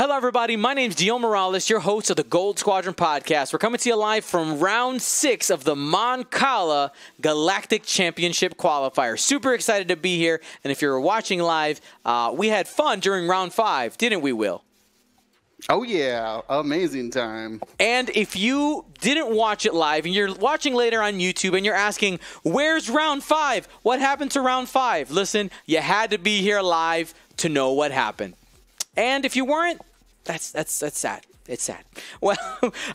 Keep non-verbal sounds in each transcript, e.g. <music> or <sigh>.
Hello, everybody. My name is Dion Morales, your host of the Gold Squadron podcast. We're coming to you live from round six of the Mon Cala Galactic Championship qualifier. Super excited to be here. And if you're watching live, uh, we had fun during round five, didn't we, Will? Oh, yeah. Amazing time. And if you didn't watch it live and you're watching later on YouTube and you're asking, where's round five? What happened to round five? Listen, you had to be here live to know what happened. And if you weren't, that's that's that's sad. It's sad. <laughs> Well,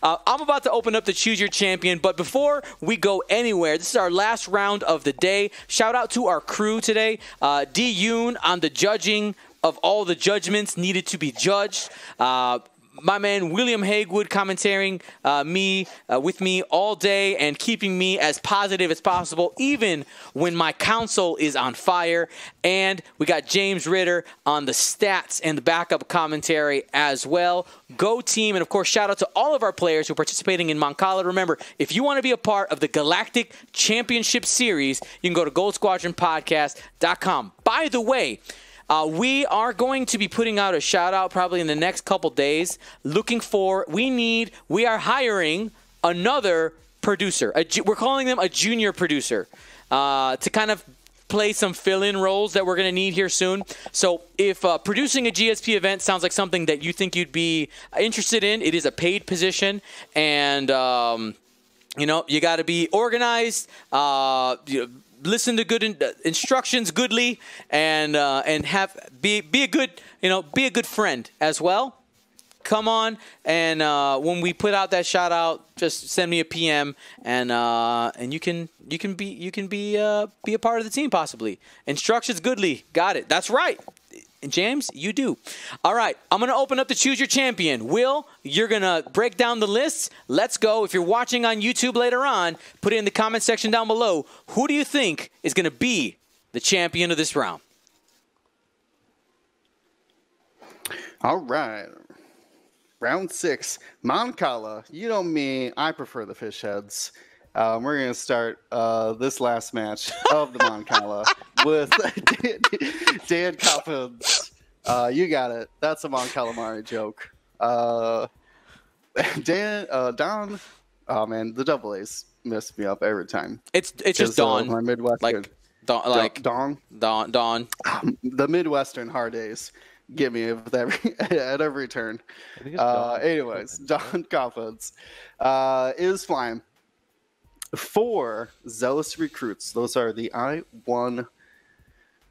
uh, I'm about to open up the Choose Your Champion, but before we go anywhere, this is our last round of the day. Shout out to our crew today. Uh, D. Yoon on the judging of all the judgments needed to be judged. Uh, my man William Haywood commentating uh, me uh, with me all day and keeping me as positive as possible, even when my console is on fire. And we got James Ritter on the stats and the backup commentary as well. Go team! And of course, shout out to all of our players who are participating in Mon Cala. Remember, if you want to be a part of the Galactic Championship Series, you can go to GoldSquadronPodcast.com. By the way. Uh, we are going to be putting out a shout out probably in the next couple days. Looking for, we need, we are hiring another producer. A, we're calling them a junior producer uh, to kind of play some fill-in roles that we're going to need here soon. So if uh, producing a GSP event sounds like something that you think you'd be interested in, it is a paid position, and um, you know you got to be organized. Uh, you know, listen to good in, uh, instructions goodly and uh, and have be be a good you know be a good friend as well. Come on and uh, when we put out that shout out just send me a pm and uh, and you can you can be you can be uh, be a part of the team possibly. Instructions goodly. Got it. That's right James, you do. All right, I'm going to open up the Choose Your Champion. Will, you're going to break down the lists. Let's go. If you're watching on YouTube later on, put it in the comment section down below. Who do you think is going to be the champion of this round? All right. Round six, Mon Cala. You know me, I prefer the fish heads. Um, we're going to start uh, this last match of the Mon Cala with <laughs> Dan, Coppens. Uh, you got it. That's a Mon Calamari joke. Uh, Dan, uh, Don, oh man, the double A's mess me up every time. It's it's just Don. my Midwestern. Like, Don, like Don. Don. Don. Um, the Midwestern hard A's get me with every <laughs> at every turn. Uh, anyways, Daan Coppens uh, is flying four zealous recruits. Those are the I1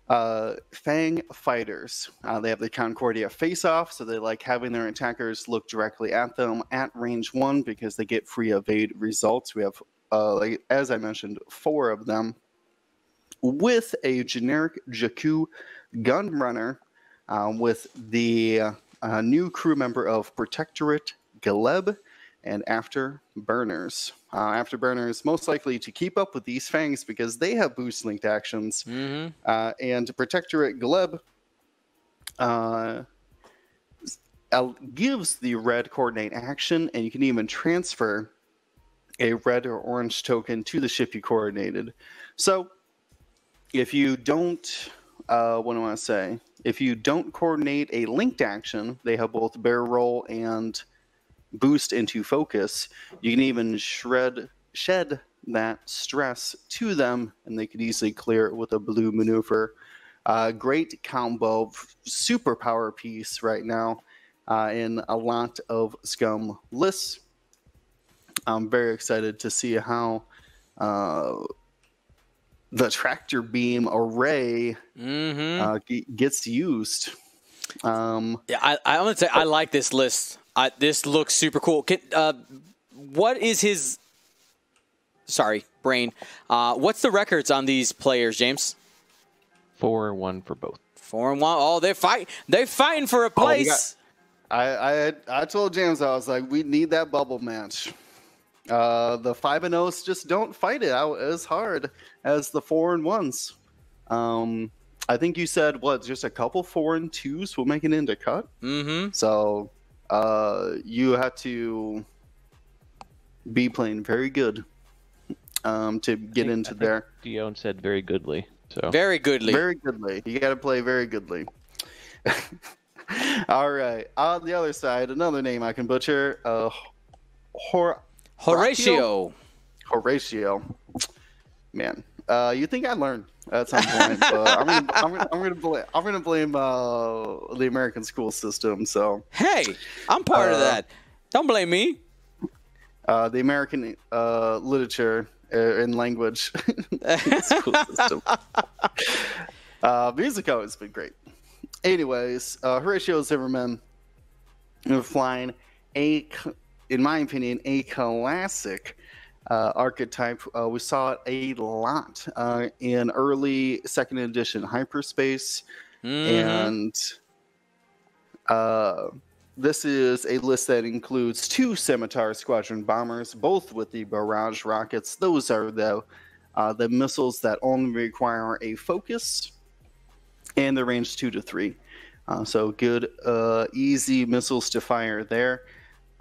uh, Fang fighters. Uh, they have the Concordia face off, so they like having their attackers look directly at them at range one because they get free evade results. We have, uh, like, as I mentioned, four of them with a generic Jakku gun runner uh, with the uh, new crew member of Protectorate Gleb and Afterburners. Uh, Afterburners most likely to keep up with these fangs because they have boost linked actions. Mm-hmm. Uh, and Protectorate Gleb uh, gives the red coordinate action, and you can even transfer a red or orange token to the ship you coordinated. So if you don't, uh, what do I say? If you don't coordinate a linked action, they have both barrel roll and boost into focus, you can even shred shed that stress to them, and they could easily clear it with a blue maneuver. Uh, great combo, super power piece right now uh, in a lot of Scum lists. I'm very excited to see how uh, the tractor beam array mm-hmm. Uh, g- gets used. Um, yeah, I, I'm gonna say I like this list uh, this looks super cool. Can, uh, what is his? Sorry, brain. Uh, what's the records on these players, James? Four and one for both. Four and one. Oh, they're fight. They're fighting for a oh, place. Oh, I, I I told James I was like, we need that bubble match. Uh, the five and O's just don't fight it out as hard as the four and ones. Um, I think you said what? Just a couple four and twos will make it into cut. Mm-hmm. So uh, you have to be playing very good um, to get think, into there. Dion said very goodly. So very goodly. Very goodly. You got to play very goodly. <laughs> All right. On the other side, another name I can butcher. Uh, Hor- Horatio. Horatio. Man, uh, you think I'd learn at some point, but I'm gonna, <laughs> I'm gonna, I'm gonna blame, I'm gonna blame uh, the American school system. So, Hey, I'm part of Uh, that. Don't blame me. uh, the American uh, literature uh, and language <laughs> school system. <laughs> Uh, music always been great. Anyways, uh, Horacio Zimmerman flying a, in my opinion, a classic uh, archetype. Uh, we saw it a lot uh, in early second edition hyperspace, Mhm. and uh, this is a list that includes two Scimitar Squadron bombers, both with the barrage rockets. Those are the uh, the missiles that only require a focus, and the range two to three. Uh, so good, uh, easy missiles to fire there.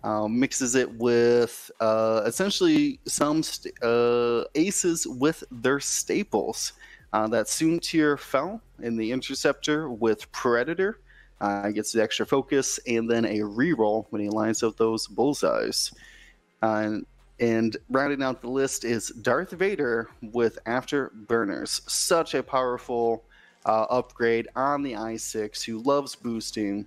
Um, mixes it with uh, essentially some st- uh, aces with their staples. Uh, that Soontir Fel in the interceptor with Predator. Uh, gets the extra focus and then a reroll when he lines up those bullseyes. And, and rounding out the list is Darth Vader with Afterburners. Such a powerful uh, upgrade on the i6 who loves boosting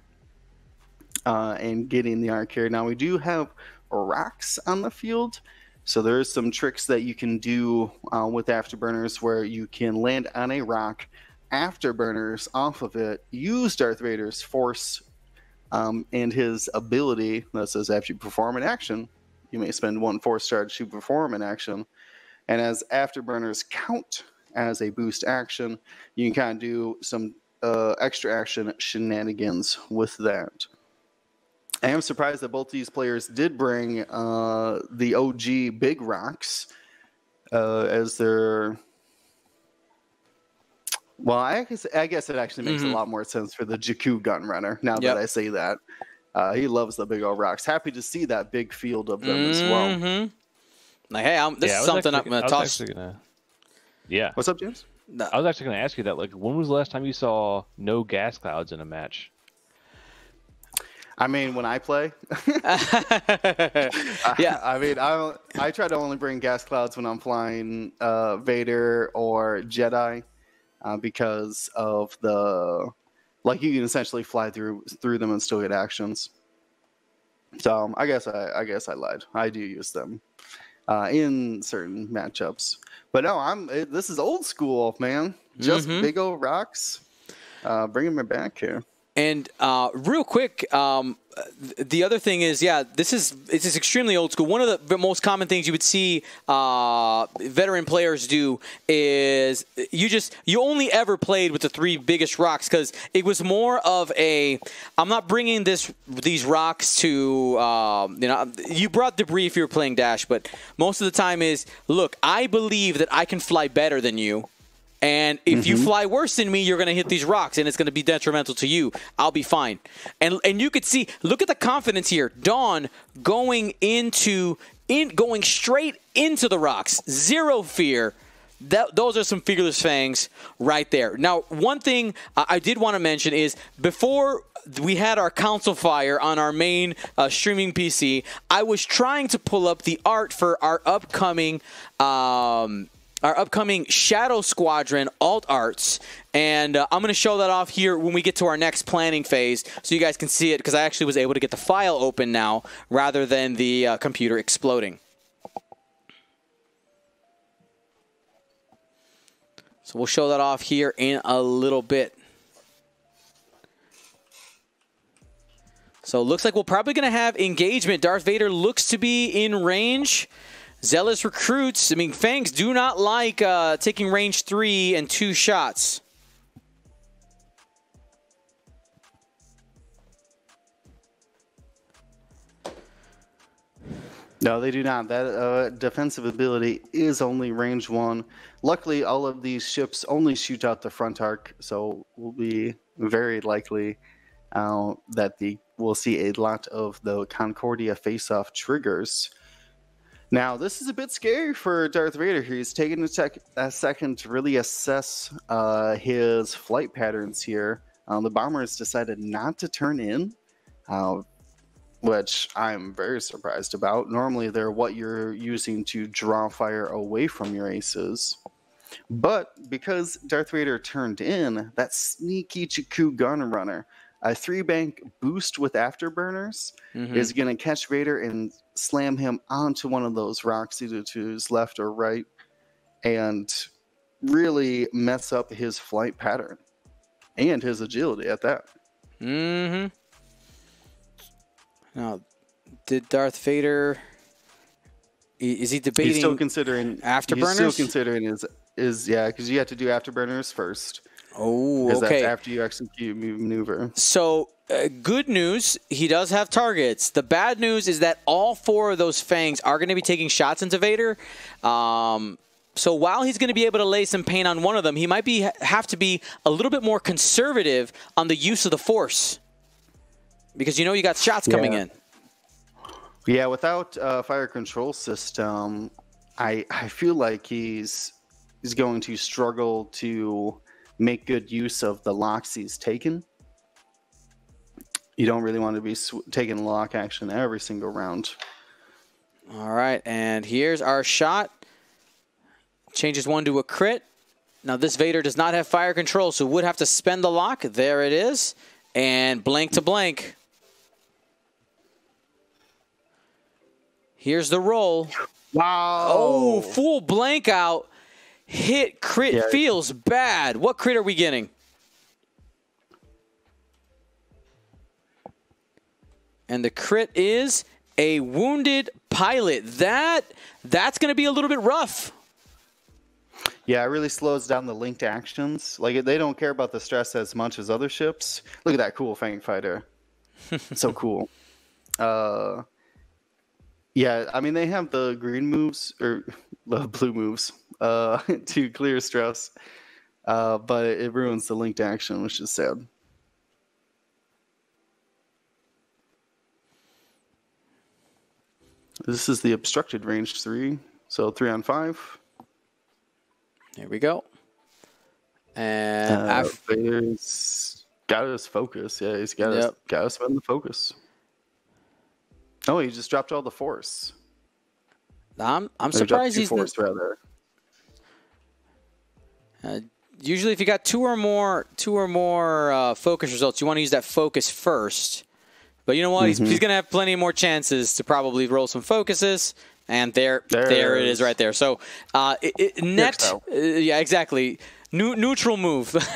uh, and getting the arc here. Now, we do have rocks on the field. So there's some tricks that you can do uh, with afterburners where you can land on a rock, afterburners off of it, use Darth Vader's force um, and his ability that says after you perform an action, you may spend one force charge to perform an action. And as afterburners count as a boost action, you can kind of do some uh, extra action shenanigans with that. I am surprised that both these players did bring uh, the OG big rocks uh, as their. Well, I guess, I guess it actually makes Mhm. a lot more sense for the Jakku gun runner now Yep. that I say that. Uh, he loves the big old rocks. Happy to see that big field of them as well. Mhm. Like, hey, I'm, this Yeah, is something actually- I'm going to was toss. actually gonna- Yeah, What's up, James? I was actually going to ask you that. Like, when was the last time you saw no gas clouds in a match? I mean, when I play, <laughs> <laughs> yeah. I mean, I I try to only bring gas clouds when I'm flying uh, Vader or Jedi, uh, because of the like you can essentially fly through through them and still get actions. So um, I guess I, I guess I lied. I do use them uh, in certain matchups, but no, I'm it, this is old school, man. Just Mhm. big old rocks. Uh, bringing me back here. And uh, real quick, um, th- the other thing is, yeah, this is this is extremely old school. One of the most common things you would see uh, veteran players do is you just you only ever played with the three biggest rocks because it was more of a I'm not bringing this these rocks to um, you know you brought debris if you were playing dash, but most of the time is look I believe that I can fly better than you. And if you fly worse than me, you're going to hit these rocks, and it's going to be detrimental to you. I'll be fine. And and you could see, look at the confidence here. Daan going into in going straight into the rocks, zero fear. That, those are some fearless fangs right there. Now, one thing I I did want to mention is before we had our council fire on our main uh, streaming PC, I was trying to pull up the art for our upcoming. Um, our upcoming Shadow Squadron alt arts, and uh, I'm going to show that off here when we get to our next planning phase, so you guys can see it because I actually was able to get the file open now rather than the uh, computer exploding. So we'll show that off here in a little bit. So it looks like we're probably going to have engagement. Darth Vader looks to be in range. Zealous recruits. I mean, Fangs do not like uh, taking range three and two shots. No, they do not. That uh, defensive ability is only range one. Luckily, all of these ships only shoot out the front arc, so we'll be very likely uh, that the we'll see a lot of the Concordia face-off triggers. Now, this is a bit scary for Darth Vader. He's taking a, sec- a second to really assess uh, his flight patterns here. uh, the Bombers decided not to turn in, uh, which I'm very surprised about. Normally, they're what you're using to draw fire away from your aces. But because Darth Vader turned in that sneaky Jakku gun runner, a three bank boost with afterburners Mhm. is going to catch Vader and slam him onto one of those rocks, either to his left or right, and really mess up his flight pattern and his agility at that. Mm-hmm. Now, did Darth Vader? Is he debating? He's still considering afterburners. He's still considering his is yeah, because you have to do afterburners first. Oh, Because okay. that's after you execute maneuver. So, uh, good news, he does have targets. The bad news is that all four of those fangs are going to be taking shots into Vader. Um, so while he's going to be able to lay some pain on one of them, he might be have to be a little bit more conservative on the use of the Force, because you know you got shots coming Yeah. in. Yeah, without uh, fire control system, I I feel like he's he's going to struggle to make good use of the locks he's taken. You don't really want to be sw- taking lock action every single round. All right, and here's our shot. Changes one to a crit. Now this Vader does not have fire control, so would have to spend the lock. There it is, and blank to blank. Here's the roll. Wow! Oh, full blank out. Hit crit Yeah. feels bad. What crit are we getting? And the crit is a wounded pilot. That that's going to be a little bit rough. Yeah, it really slows down the linked actions. Like they don't care about the stress as much as other ships. Look at that cool Fang fighter. <laughs> so cool. Uh yeah, I mean they have the green moves or <laughs> the blue moves uh <laughs> to clear stress. Uh but it ruins the linked action, which is sad. This is the obstructed range 3, so 3 on 5. There we go. And Uh, Vader's got his focus. Yeah, he's got Yep. got to spend the focus. Oh, he just dropped all the force. I'm I'm Or surprised he's force rather. Uh, usually, if you got two or more, two or more uh, focus results, you want to use that focus first. But you know what? He's, Mm-hmm. he's going to have plenty more chances to probably roll some focuses, and there, there, There it is. right there. So, uh, it, it, net, uh, yeah, exactly. New, neutral move. <laughs>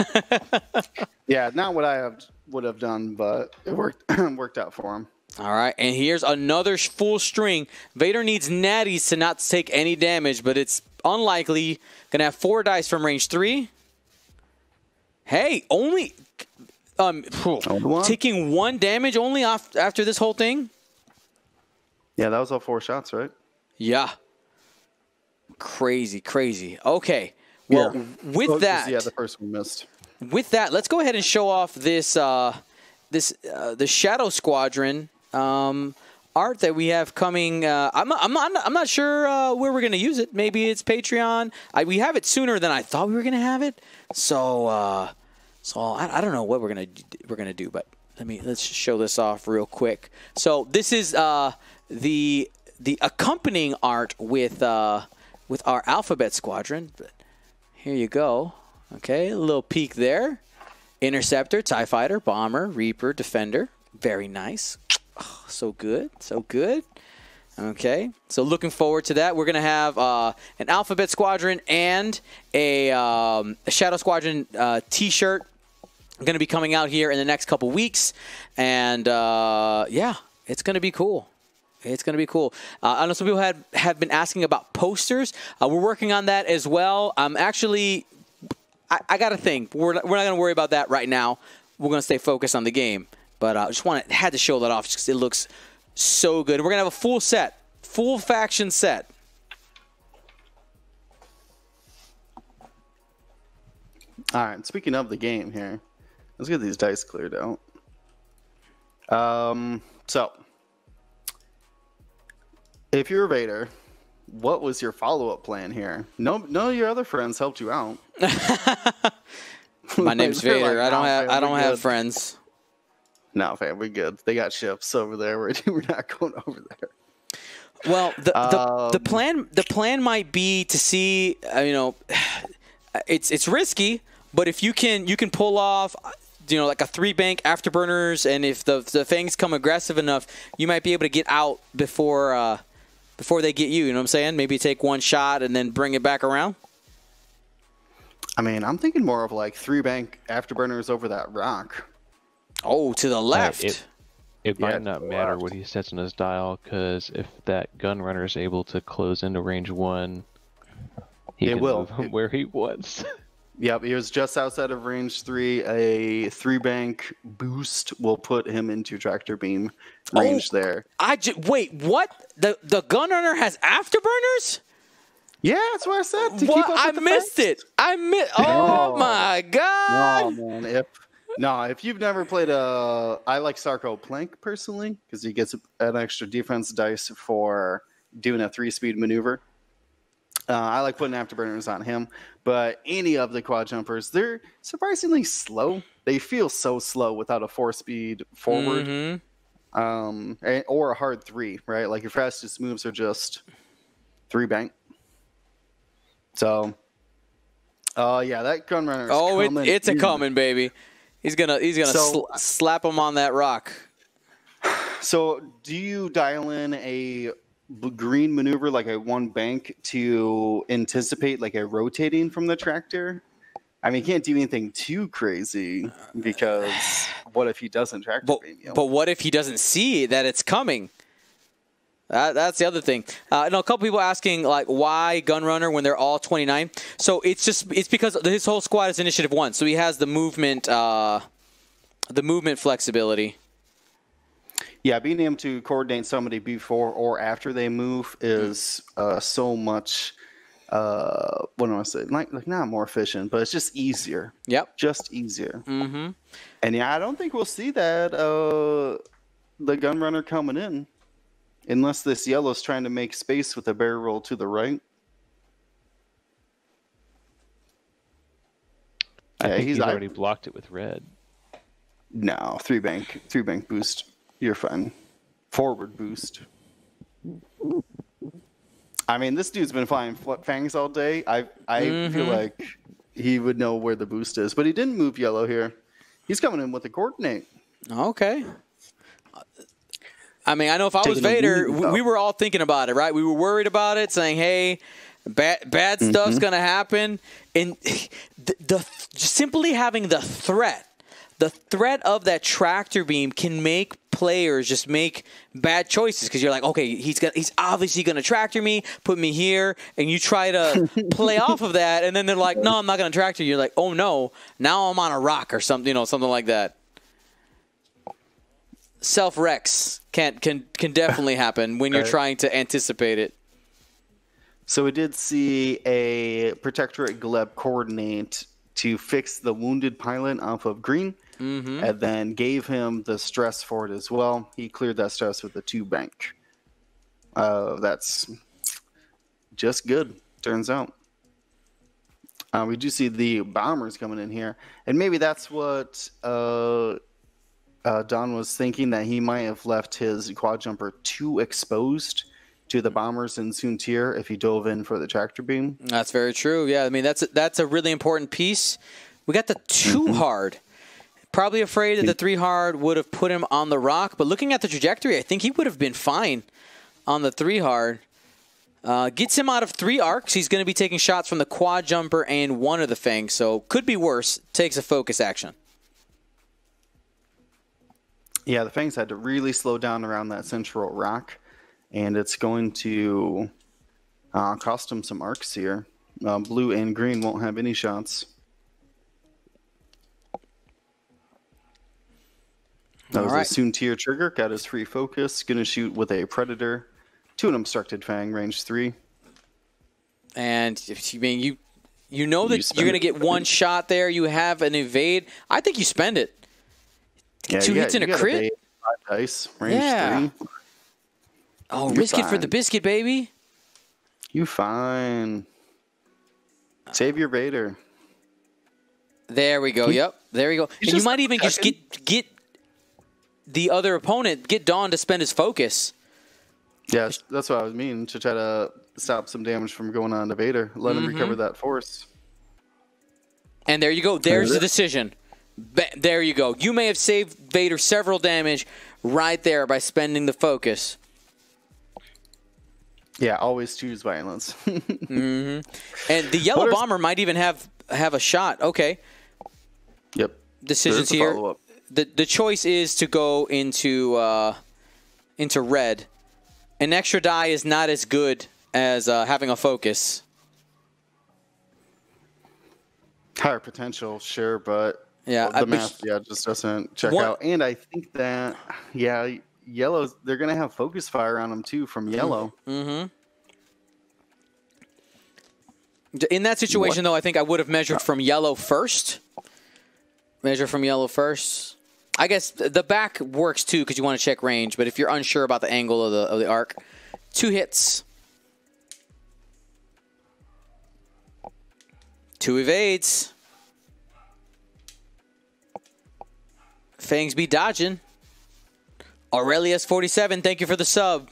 Yeah, not what I have, would have done, but it worked <clears throat> worked out for him. All right, and here's another full string. Vader needs natties to not take any damage, but it's unlikely. Gonna have four dice from range three. Hey, only um one? taking one damage only off after this whole thing. Yeah, that was all four shots, right? Yeah, crazy, crazy. Okay, well Yeah. with Oh, that, yeah, the first one missed. with that, let's go ahead and show off this uh, this uh, the Shadow Squadron um, art that we have coming. Uh, I'm I'm not I'm not sure uh, where we're gonna use it. Maybe it's Patreon. I, we have it sooner than I thought we were gonna have it. So uh, so I, I don't know what we're gonna we're gonna do, but let me let's show this off real quick. So this is uh, the the accompanying art with uh, with our Alphabet Squadron. But here you go. Okay, a little peek there. Interceptor, TIE Fighter, Bomber, Reaper, Defender. Very nice. Oh, so good. So good. Okay, so looking forward to that. We're going to have uh, an Alphabet Squadron and a, um, a Shadow Squadron uh, t shirt going to be coming out here in the next couple weeks. And uh, yeah, it's going to be cool. It's going to be cool. Uh, I know some people had, have been asking about posters. Uh, we're working on that as well. I'm actually I, I got to think. We're we're not going to worry about that right now. We're going to stay focused on the game. But I uh, just wanted had to show that off because it looks so good. We're going to have a full set, full faction set. All right. Speaking of the game here, let's get these dice cleared out. Um. So, if you're a Vader, what was your follow-up plan here? No, none of your other friends helped you out. <laughs> My name's <laughs> They're like, Vader. I don't have I don't we're have good." friends. No, fam, we good. They got ships over there. <laughs> We're, we're not going over there. Well, the, the, the Um, plan the plan might be to see uh, you know <sighs> it's it's risky, but if you can you can pull off you know like a three bank afterburners and if the the fangs come aggressive enough, you might be able to get out before uh before they get you, you know what I'm saying? Maybe take one shot and then bring it back around. I mean, I'm thinking more of like three bank afterburners over that rock. Oh, to the left. it- It Yeah, might not matter left. what he sets on his dial, because if that gun runner is able to close into range one, he It can will. move him It- where he wants. <laughs> Yep, he was just outside of range three. A three bank boost will put him into tractor beam range Oh. there. I ju- wait, what? The the gun runner has afterburners? Yeah, that's what I said. To What? keep up I the missed facts. it. I missed. <laughs> Oh No. my god. No, man. If no, if you've never played a, I like Sarco Plank personally because he gets an extra defense dice for doing a three-speed maneuver. Uh, I like putting afterburners on him, but any of the quad jumpers, they're surprisingly slow. They feel so slow without a four-speed forward, Mhm. um, and- or a hard three, right? Like your fastest moves are just three bank. So, uh, yeah, that gun runner. Is Oh, it, it's a coming, baby. He's gonna he's gonna So- sl- slap him on that rock. So, do you dial in a green maneuver like a one bank to anticipate like a rotating from the tractor? I mean, you can't do anything too crazy because what if he doesn't tractor But beam you? but what if he doesn't see that it's coming? That, that's the other thing. Uh, I know a couple people asking like why Gunrunner when they're all 29. So it's just it's because his whole squad is initiative one. So he has the movement uh, the movement flexibility. yeah, being able to coordinate somebody before or after they move is uh, so much. Uh, what do I say? Like, like not more efficient, but it's just easier. Yep. Just easier. Mm-hmm. And yeah, I don't think we'll see that uh, the gun runner coming in, unless this yellow's trying to make space with a barrel roll to the right. I Yeah, think he's he's, I- already blocked it with red. No, three bank, three bank boost. You're fine. Forward boost. I mean, this dude's been flying fl- fangs all day. I I feel Mhm. like he would know where the boost is, but he didn't move yellow here. He's coming in with a coordinate. Okay. I mean, I know if I was Vader, we, we were all thinking about it, right? We were worried about it, saying, "Hey, bad bad stuff's Mm-hmm. gonna happen," and <laughs> the, the simply having the threat, the threat of that tractor beam can make players just make bad choices because you're like, okay, he's got he's obviously gonna tractor me, put me here, and you try to <laughs> play off of that, and then they're like, no, I'm not gonna tractor you. You're like, oh no, now I'm on a rock or something, you know, something like that self rex can can can definitely happen when you're Right. trying to anticipate it. So we did see a Protectorate Gleb coordinate to fix the wounded pilot off of green, Mm-hmm. and then gave him the stress for it as well. He cleared that stress with the two bank. Uh, that's just good, turns out. Uh, we do see the bombers coming in here, and maybe that's what uh, uh, Daan was thinking that he might have left his quad jumper too exposed to the bombers in Soontir if he dove in for the tractor beam. That's very true. Yeah, I mean that's a, that's a really important piece. We got the 2 hard. Probably afraid that the three hard would have put him on the rock, but looking at the trajectory, I think he would have been fine on the three hard. Uh, gets him out of three arcs. He's going to be taking shots from the quad jumper and one of the fangs, so could be worse. Takes a focus action. Yeah, the Fangs had to really slow down around that central rock, and it's going to uh, cost him some arcs here. Uh, blue and green won't have any shots. That was All right. a Soontir trigger. Got his free focus. Gonna shoot with a predator to an obstructed fang, range three. And if you mean you you know that you you're going to get one shot there. You have an evade. I think you spend it. Two you hits got- and a crit? Five dice, range Yeah. three. Oh, You're risk it for the biscuit, baby. You fine. Save your Vader. There we go. Yep. There we go. and you might even just get get the other opponent, get Daan to spend his focus. Yeah, that's what I was meaning to try to stop some damage from going on to Vader. Let him mm-hmm. recover that force. And there you go. There's the decision. There you go. You may have saved Vader several damage right there by spending the focus. Yeah, always choose violence. <laughs> And the yellow bomber might even have have a shot. Okay. yep. Decisions here. The the choice is to go into uh, into red. An extra die is not as good as uh, having a focus. Higher potential, sure, but Yeah, I- the math, yeah, just doesn't check One- out. And I think that, yeah, yellows, they're gonna have focus fire on them too from yellow. Mm-hmm. In that situation, though, I think I would have measured from yellow first. Measure from yellow first. I guess the back works too because you want to check range. But if you're unsure about the angle of the of the arc, two hits, two evades. Fangs be dodging. Aurelius forty seven. Thank you for the sub.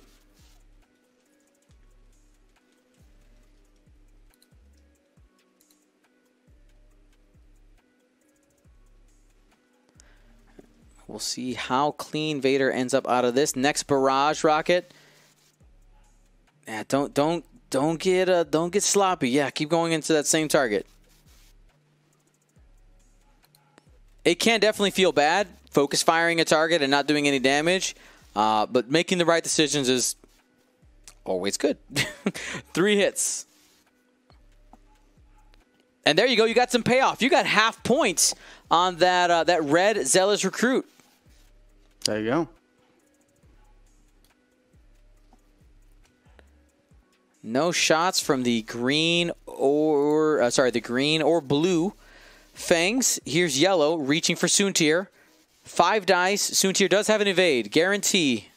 We'll see how clean Vader ends up out of this next barrage rocket. Yeah, don't don't don't get uh don't get sloppy. Yeah, keep going into that same target. It can definitely feel bad focus firing a target and not doing any damage, uh, but making the right decisions is always good. <laughs> Three hits. And there you go. You got some payoff. You got half points on that uh, that red zealous recruit. There you go. No shots from the green or uh, sorry, the green or blue fangs. Here's yellow reaching for Soontir. Five dice. Soontir does have an evade guarantee.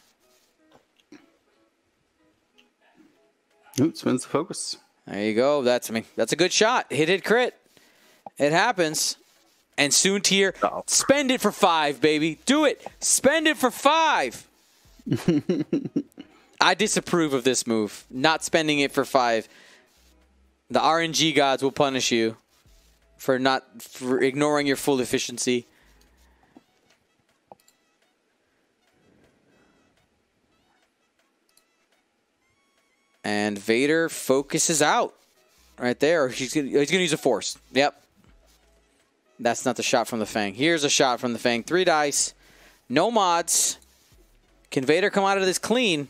Ooh, spins the focus. There you go. That's I mean that's a good shot. Hit hit crit. It happens. And Soontir, Oh. spend it for five, baby. Do it. Spend it for five. <laughs> I disapprove of this move. Not spending it for five. The RNG gods will punish you for not for ignoring your full efficiency. And Vader focuses out right there. He's gonna, he's gonna use a force. Yep. That's not the shot from the Fang. Here's a shot from the Fang. Three dice. No mods. Can Vader come out of this clean?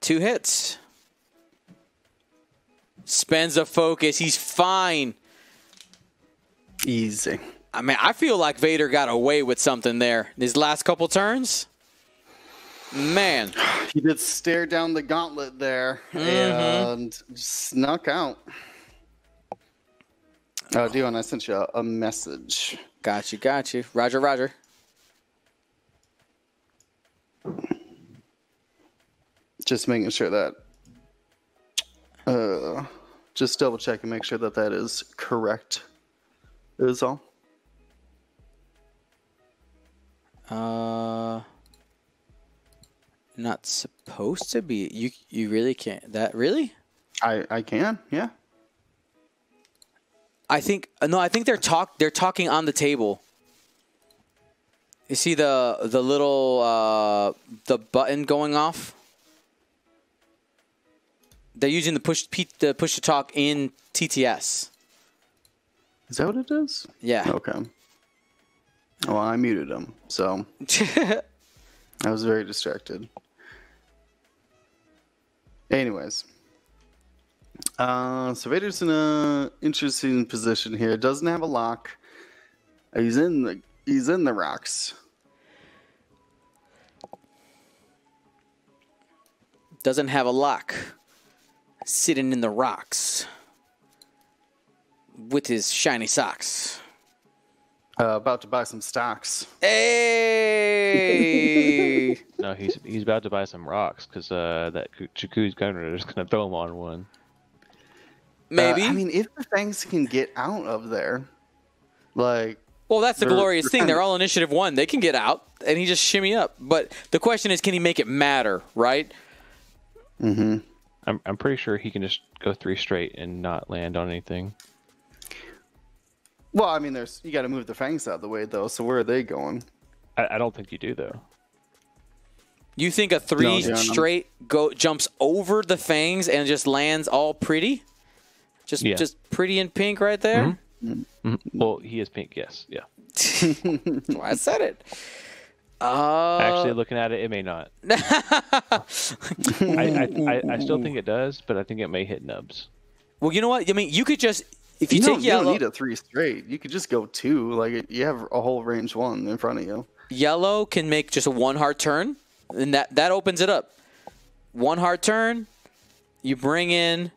Two hits. Spends a focus. He's fine. Easy. I mean, I feel like Vader got away with something there. His last couple turns, man. <sighs> He did stare down the gauntlet there and snuck out. Oh, Dion, I sent you a, a message. Got you, got you. Roger, Roger. Just making sure that. Uh, just double check and make sure that that is correct. Is all. Uh, not supposed to be. You you really can't. That really? I I can. Yeah. I think uh, no. I think they're talk. They're talking on the table. You see the the little uh, the button going off. They're using the push the push to talk in TTS. Is that what it is? Yeah. Okay. Well, I muted him, so <laughs> I was very distracted. Anyways, uh, so Vader's in a interesting position here. Doesn't have a lock. He's in the he's in the rocks. Doesn't have a lock. Sitting in the rocks with his shiny socks. Uh, about to buy some stocks. Hey. <laughs> No, he's he's about to buy some rocks because uh, that Jakku's gunner is gonna throw him on one. Maybe. Uh, I mean, if the Fangs can get out of there, like. Well, that's the they're- glorious they're thing. They're all initiative one. They can get out, and he just shimmy up. But the question is, can he make it matter? Right? Mm-hmm. I'm I'm pretty sure he can just go three straight and not land on anything. Well, I mean, there's you got to move the Fangs out of the way though. So where are they going? I, I don't think you do though. You think a three John, I'm- straight go jumps over the fangs and just lands all pretty? Just Yeah. just pretty in pink right there. Mhm. Well, he is pink. Yes. Yeah. <laughs> Well, I said it. Uh, Actually, looking at it, it may not. <laughs> I, I, I, I still think it does, but I think it may hit nubs. well, you know what? I mean, you could just if you, You, take don't, you don't need a three straight. You could just go two. Like you have a whole range one in front of you. yellow can make just a one hard turn, and that that opens it up. One hard turn, you bring in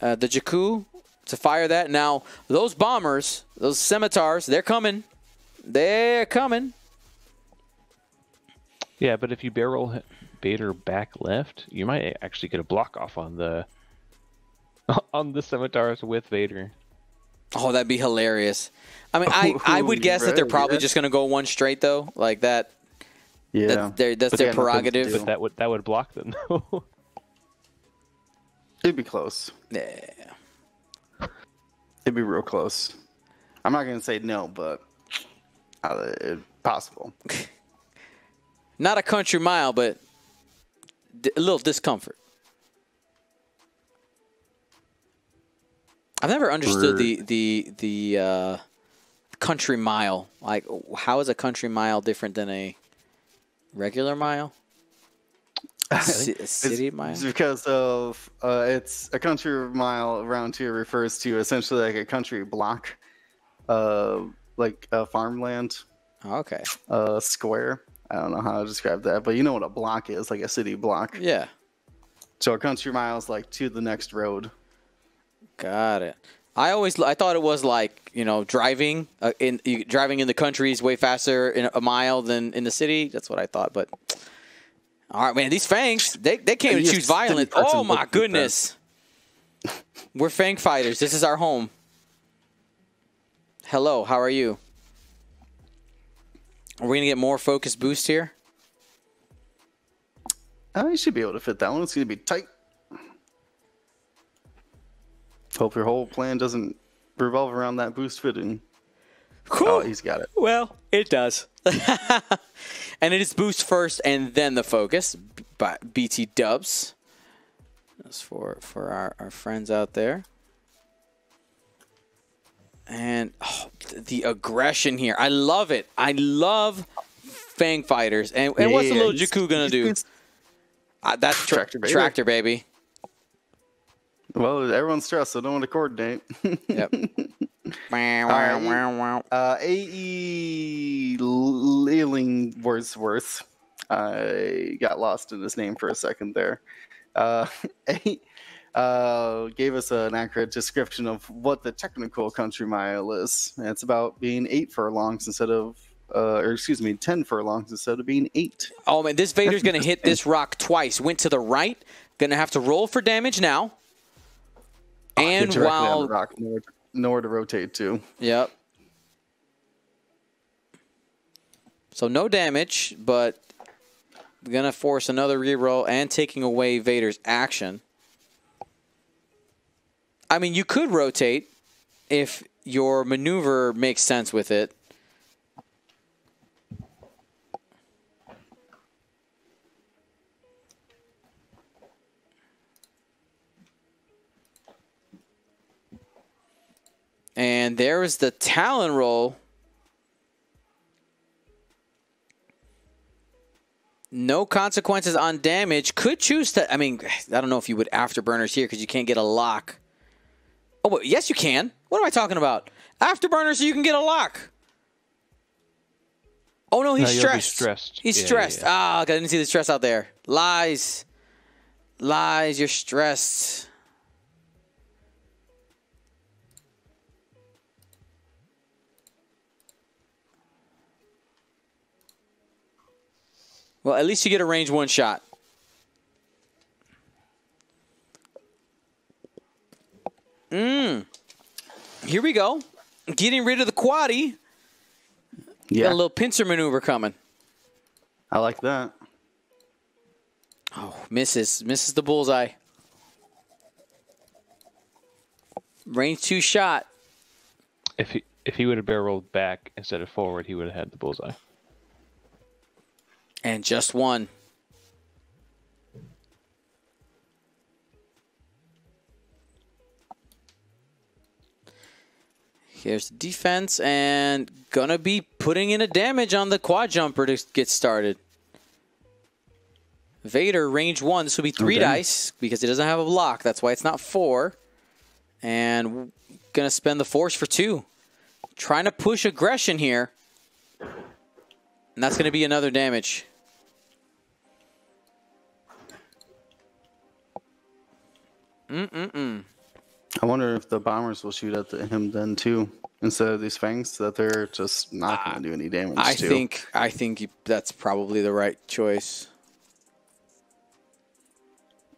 uh, the Jakku to fire that. Now those bombers, those scimitars, they're coming. They're coming. Yeah, but if you barrel h- Vader back left, you might actually get a block off on the <laughs> on the scimitars with Vader. Oh, that'd be hilarious. I mean, I, I would <laughs> Ooh, guess that they're probably yeah. just going to go one straight though, like that. Yeah. That's their that's But their they have nothing to prerogative. But that would that would block them <laughs> though. It'd be close. Yeah. It'd be real close. I'm not gonna say no, but uh, possible. Not a country mile, but d- a little discomfort. I've never understood the the the uh, country mile. Like, how is a country mile different than a regular mile? C- a city it's, mile. It's because of uh, it's a country mile around here refers to essentially like a country block, uh, like a farmland Okay. uh, square. I don't know how to describe that, but you know what a block is, like a city block. Yeah. So a country mile is like to the next road. Got it. I always I thought it was like you know driving uh, in you, driving in the country is way faster in a mile than in the city. That's what I thought. But all right, man, these fangs they they can't Yes, choose violence. Oh my looked at that. goodness, we're fang fighters. This is our home. Hello, how are you? Are we gonna get more focus boost here? Oh, you should be able to fit that one. It's gonna be tight. Hope your whole plan doesn't revolve around that boost fitting. Oh, he's got it. Well, it does. <laughs> and it is boost first and then the focus b- by BT Dubs. That's for for our, our friends out there. And oh, the aggression here. I love it. I love Fang Fighters. And, and what's the little Jakku going to do? Uh, that's tra- Tractor baby. Tractor baby. Well, everyone's stressed, so don't want to coordinate. <laughs> Yep. wow, wow, right. wow, wow. uh, A.E. Lillingwordsworth. I got lost in his name for a second there. Uh, <laughs> A- uh, gave us an accurate description of what the technical country mile is. And it's about being eight furlongs instead of, uh, or excuse me, ten furlongs instead of being eight. Oh man, this Vader's gonna hit this rock twice. Went to the right, gonna have to roll for damage now. And Get while rock, nowhere, nowhere to rotate to. Yep. So no damage, but gonna force another reroll and taking away Vader's action. I mean, you could rotate if your maneuver makes sense with it. And there is the Talon roll. No consequences on damage. Could choose to. I mean, I don't know if you would afterburners here because you can't get a lock. Oh, wait, yes, you can. What am I talking about? Afterburner so you can get a lock. Oh, no, he's no, stressed. stressed. He's yeah, stressed. Ah, yeah, yeah. oh, I didn't see the stress out there. Lies. Lies, you're stressed. Well, at least you get a range one shot. Mmm. Here we go. Getting rid of the quaddy. Yeah, Got a little pincer maneuver coming. I like that. Oh, misses. Misses the bullseye. Range two shot. If he if he would have barrel rolled back instead of forward, he would have had the bullseye. And just one. Here's the defense and gonna be putting in a damage on the quad jumper to get started. Vader, range one. This will be three Okay. dice because it doesn't have a block. That's why it's not four. And gonna spend the force for two. Trying to push aggression here. And that's gonna be another damage. Mm-mm-mm. I wonder if the bombers will shoot at the, him then too, instead of these fangs that they're just not going to do any damage I to. think I think that's probably the right choice.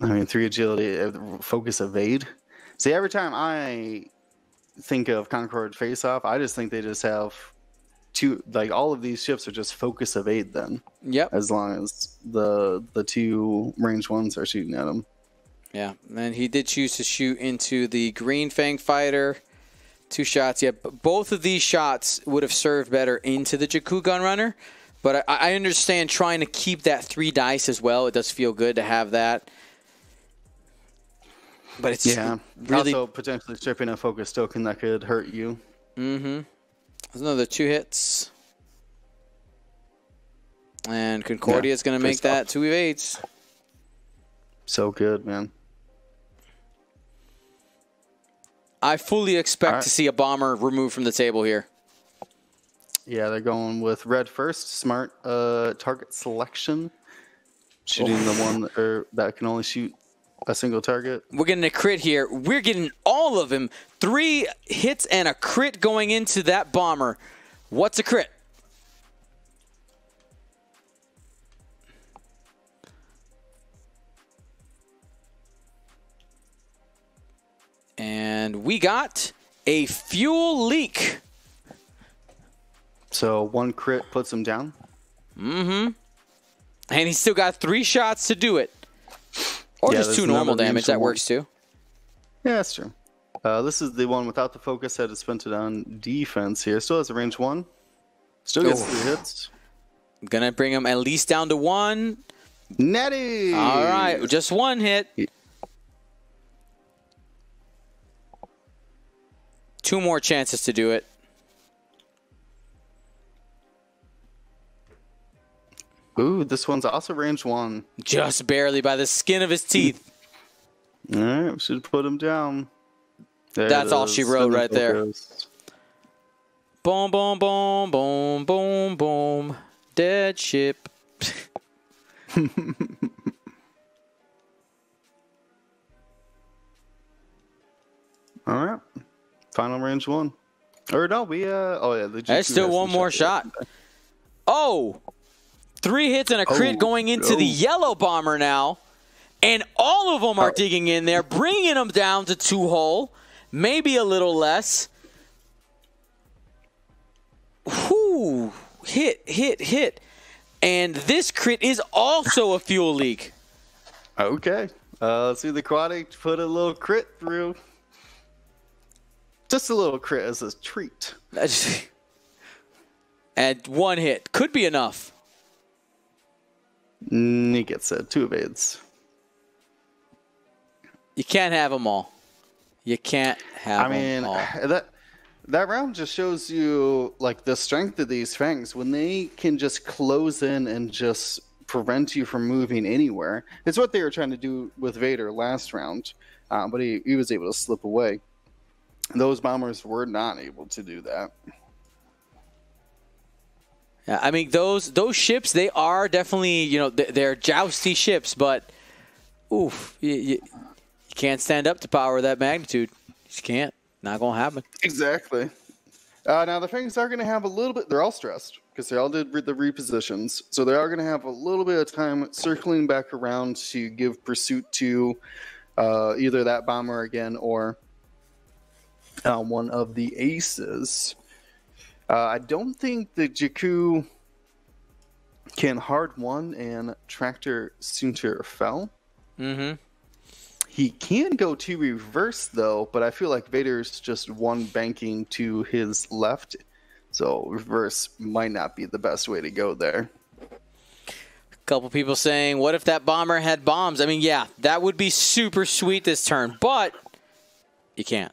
I mean, three agility, uh, focus evade. See, every time I think of Concord face off, I just think they just have two, like all of these ships are just focus evade then, Yep. as long as the the two range ones are shooting at them. Yeah, and he did choose to shoot into the Green Fang fighter. Two shots. Yeah, b- both of these shots would have served better into the Jakku gun runner. But I, I understand trying to keep that three dice as well. It does feel good to have that. But it's Yeah. really. Also, potentially stripping a focus token that could hurt you. mm-hmm. There's another two hits. And Concordia is going to make that off. two evades. So good, man. I fully expect right. to see a bomber removed from the table here. Yeah, they're going with red first. Smart uh, target selection. Shooting the one that, or that can only shoot a single target. We're getting a crit here. We're getting all of them. Three hits and a crit going into that bomber. What's a crit? And we got a fuel leak. So one crit puts him down. Mm-hmm. And he's still got three shots to do it. Or Yeah, just two normal damage. That works too. Yeah, that's true. Uh, this is the one without the focus that is spent it on defense here. Still has a range one. Still gets Oof. three hits. I'm going to bring him at least down to one. Netty! All right, just one hit. Two more chances to do it. Ooh, this one's also range one. Just barely by the skin of his teeth. <laughs> All right, we should put him down. There That's all she wrote right there. boom, boom, boom, boom, boom, boom. Dead ship. <laughs> All right. Final range one. Or no, we uh oh yeah, the There's G2 still one more shot. Oh! Three hits and a crit Oh, going into the oh. yellow bomber now. And all of them are Oh. digging in there, bringing them down to two hole. Maybe a little less. Whoo! Hit, hit, hit. And this crit is also a fuel leak. Okay. Uh, let's see the aquatic put a little crit through. Just a little crit as a treat. <laughs> And one hit. Could be enough. He gets it. Two evades. You can't have them all. You can't have I mean, them all. <sighs> that that round just shows you like the strength of these fangs when they can just close in and just prevent you from moving anywhere. It's what they were trying to do with Vader last round, uh, but he, he was able to slip away. Those bombers were not able to do that. Yeah, I mean those those ships they are definitely you know th- they're jousty ships, but oof, you, you, you can't stand up to power of that magnitude. You just can't. Not gonna happen. Exactly. Uh, now the Fangs are going to have a little bit. They're all stressed because they all did re- the repositions, so they are going to have a little bit of time circling back around to give pursuit to uh, either that bomber again or uh, one of the aces. Uh, I don't think the Jakku can hard one and tractor Soontir Fel. Mm-hmm. He can go to reverse though, but I feel like Vader's just one banking to his left, so reverse might not be the best way to go there. A Couple people saying, "What if that bomber had bombs?" I mean, yeah, that would be super sweet this turn, but you can't.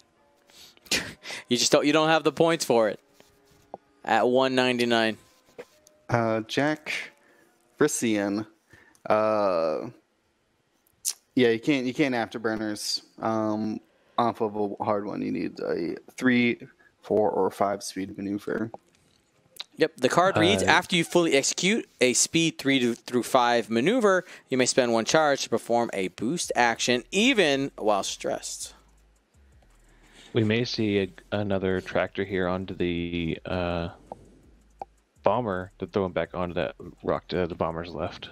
<laughs> you just don't. You don't have the points for it. At 199. Uh, Jack Brissian. Uh, yeah, you can't you can't afterburners um, off of a hard one. You need a three, four, or five speed maneuver. Yep, the card reads Uh, after you fully execute a speed 3 to, through 5 maneuver, you may spend one charge to perform a boost action even while stressed. We may see a, another tractor here onto the uh, bomber to throw him back onto that rock to the bomber's left.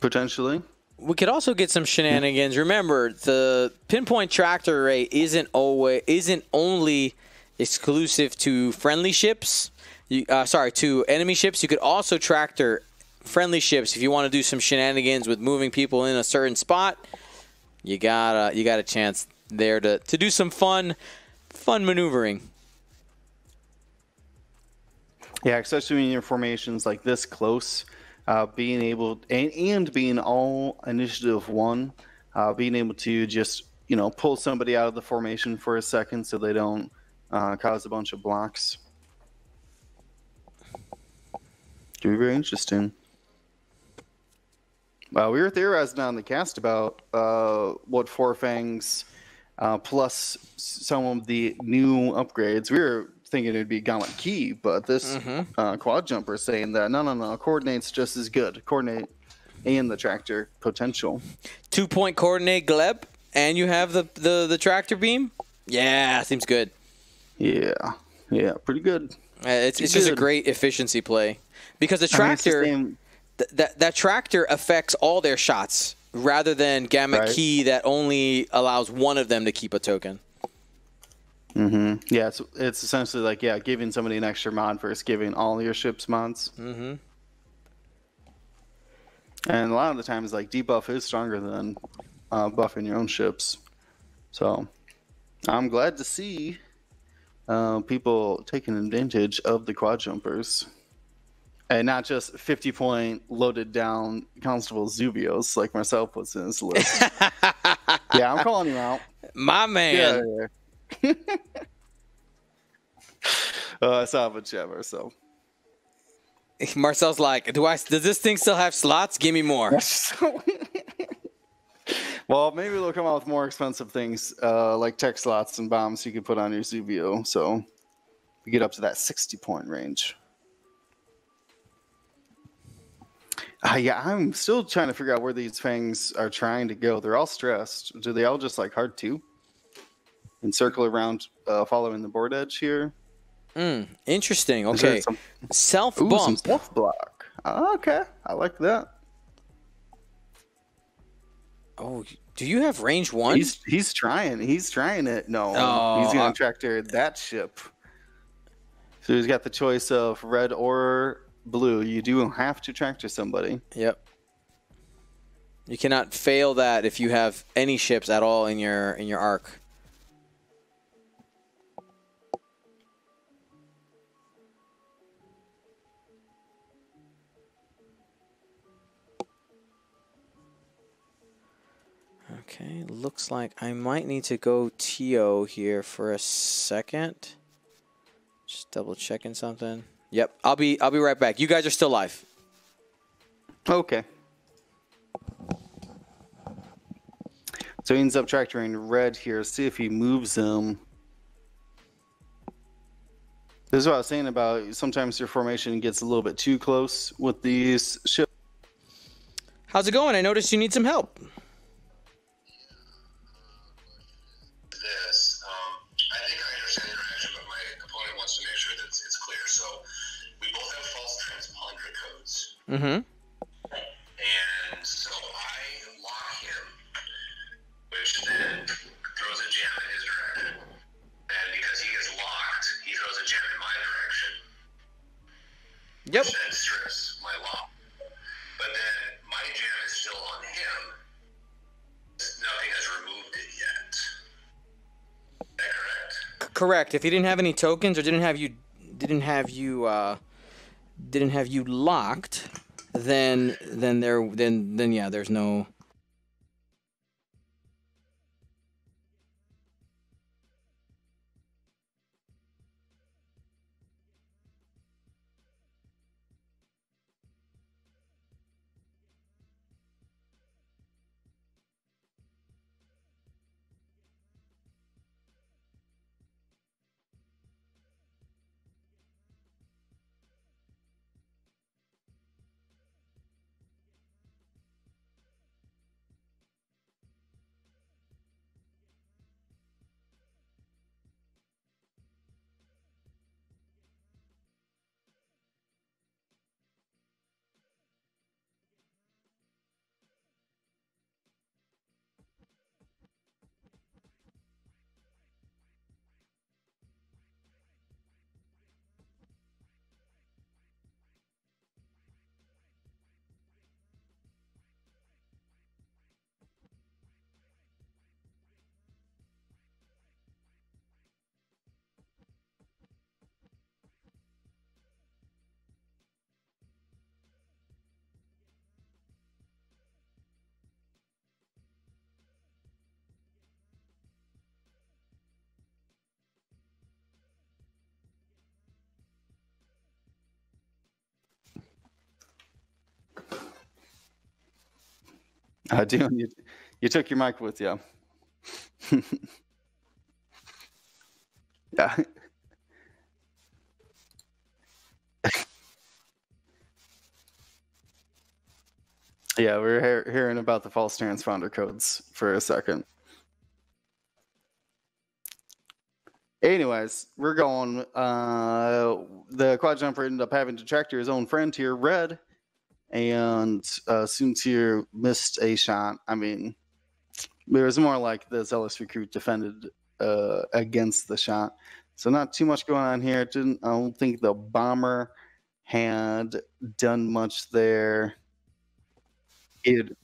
Potentially. We could also get some shenanigans. Remember, the pinpoint tractor array isn't always isn't only exclusive to friendly ships. You, uh, sorry, to enemy ships. You could also tractor friendly ships if you want to do some shenanigans with moving people in a certain spot. You got a, you got a chance there to, to do some fun fun maneuvering. Yeah, especially when your formations like this close, uh, being able and, and being all initiative one, uh, being able to just you know pull somebody out of the formation for a second so they don't uh, cause a bunch of blocks. Could be very interesting. Well, we were theorizing on the cast about uh, what Four Fangs uh, plus some of the new upgrades. We were thinking it'd be Gauntlet Key, but this uh, quad jumper is saying that no, no, no, coordinate's just as good. Coordinate and the tractor potential. Two point coordinate Gleb, and you have the, the, the tractor beam. Yeah, seems good. Yeah, yeah, pretty good. Uh, it's it's just a great efficiency play because the I mean, tractor. th- that that tractor affects all their shots rather than Gamma Right. Key that only allows one of them to keep a token. Mm-hmm. Yeah, it's it's essentially like yeah, giving somebody an extra mod versus giving all your ships mods. Mm-hmm. And a lot of the times, like debuff is stronger than uh, buffing your own ships. So I'm glad to see uh, people taking advantage of the quad jumpers. And not just 50 point loaded down Constable Zuvios like myself puts in his list. <laughs> yeah, I'm calling you out. My man. Yeah. yeah. <laughs> uh, I saw in chat myself. Marcel's like, do I? Does this thing still have slots? Give me more. <laughs> well, maybe they'll come out with more expensive things uh, like tech slots and bombs you can put on your Zuvio So you get up to that 60 point range. Uh, yeah, I'm still trying to figure out where these fangs are trying to go. They're all stressed. Do they all just like hard two and circle around uh, following the board edge here? Mm, interesting. Okay. some- Self Ooh, some bump. self block. okay, I like that. Oh, do you have range one? He's he's trying. He's trying it. No, Oh, he's gonna tractor that ship. So he's got the choice of red or blue. You do have to tractor somebody. Yep. You cannot fail that if you have any ships at all in your in your arc. Okay, looks like I might need to go TO here for a second. Just double checking something. Yep, I'll be I'll be right back. You guys are still live. Okay. So he ends up tractoring red here. See if he moves him. This is what I was saying about sometimes your formation gets a little bit too close with these ships. How's it going? I noticed you need some help. Mm-hmm. And so I lock him, which then throws a gem in his direction. And because he gets locked, he throws a gem in my direction. Yep. Which then strips my lock. But then my gem is still on him. Nothing has removed it yet. Is that correct? Correct. If he didn't have any tokens or didn't have you didn't have you uh, didn't have you locked, then then there then then yeah, there's no. I do. You, you took your mic with you. <laughs> yeah. <laughs> yeah, we are he- hearing about the false transponder codes for a second. Anyways, we're going. Uh, the quad jumper ended up having to track to his own friend here, Red, and uh, Soontir missed a shot. I mean, it was more like the Zealous recruit defended uh, against the shot. So not too much going on here. Didn't I don't think the bomber had done much there. It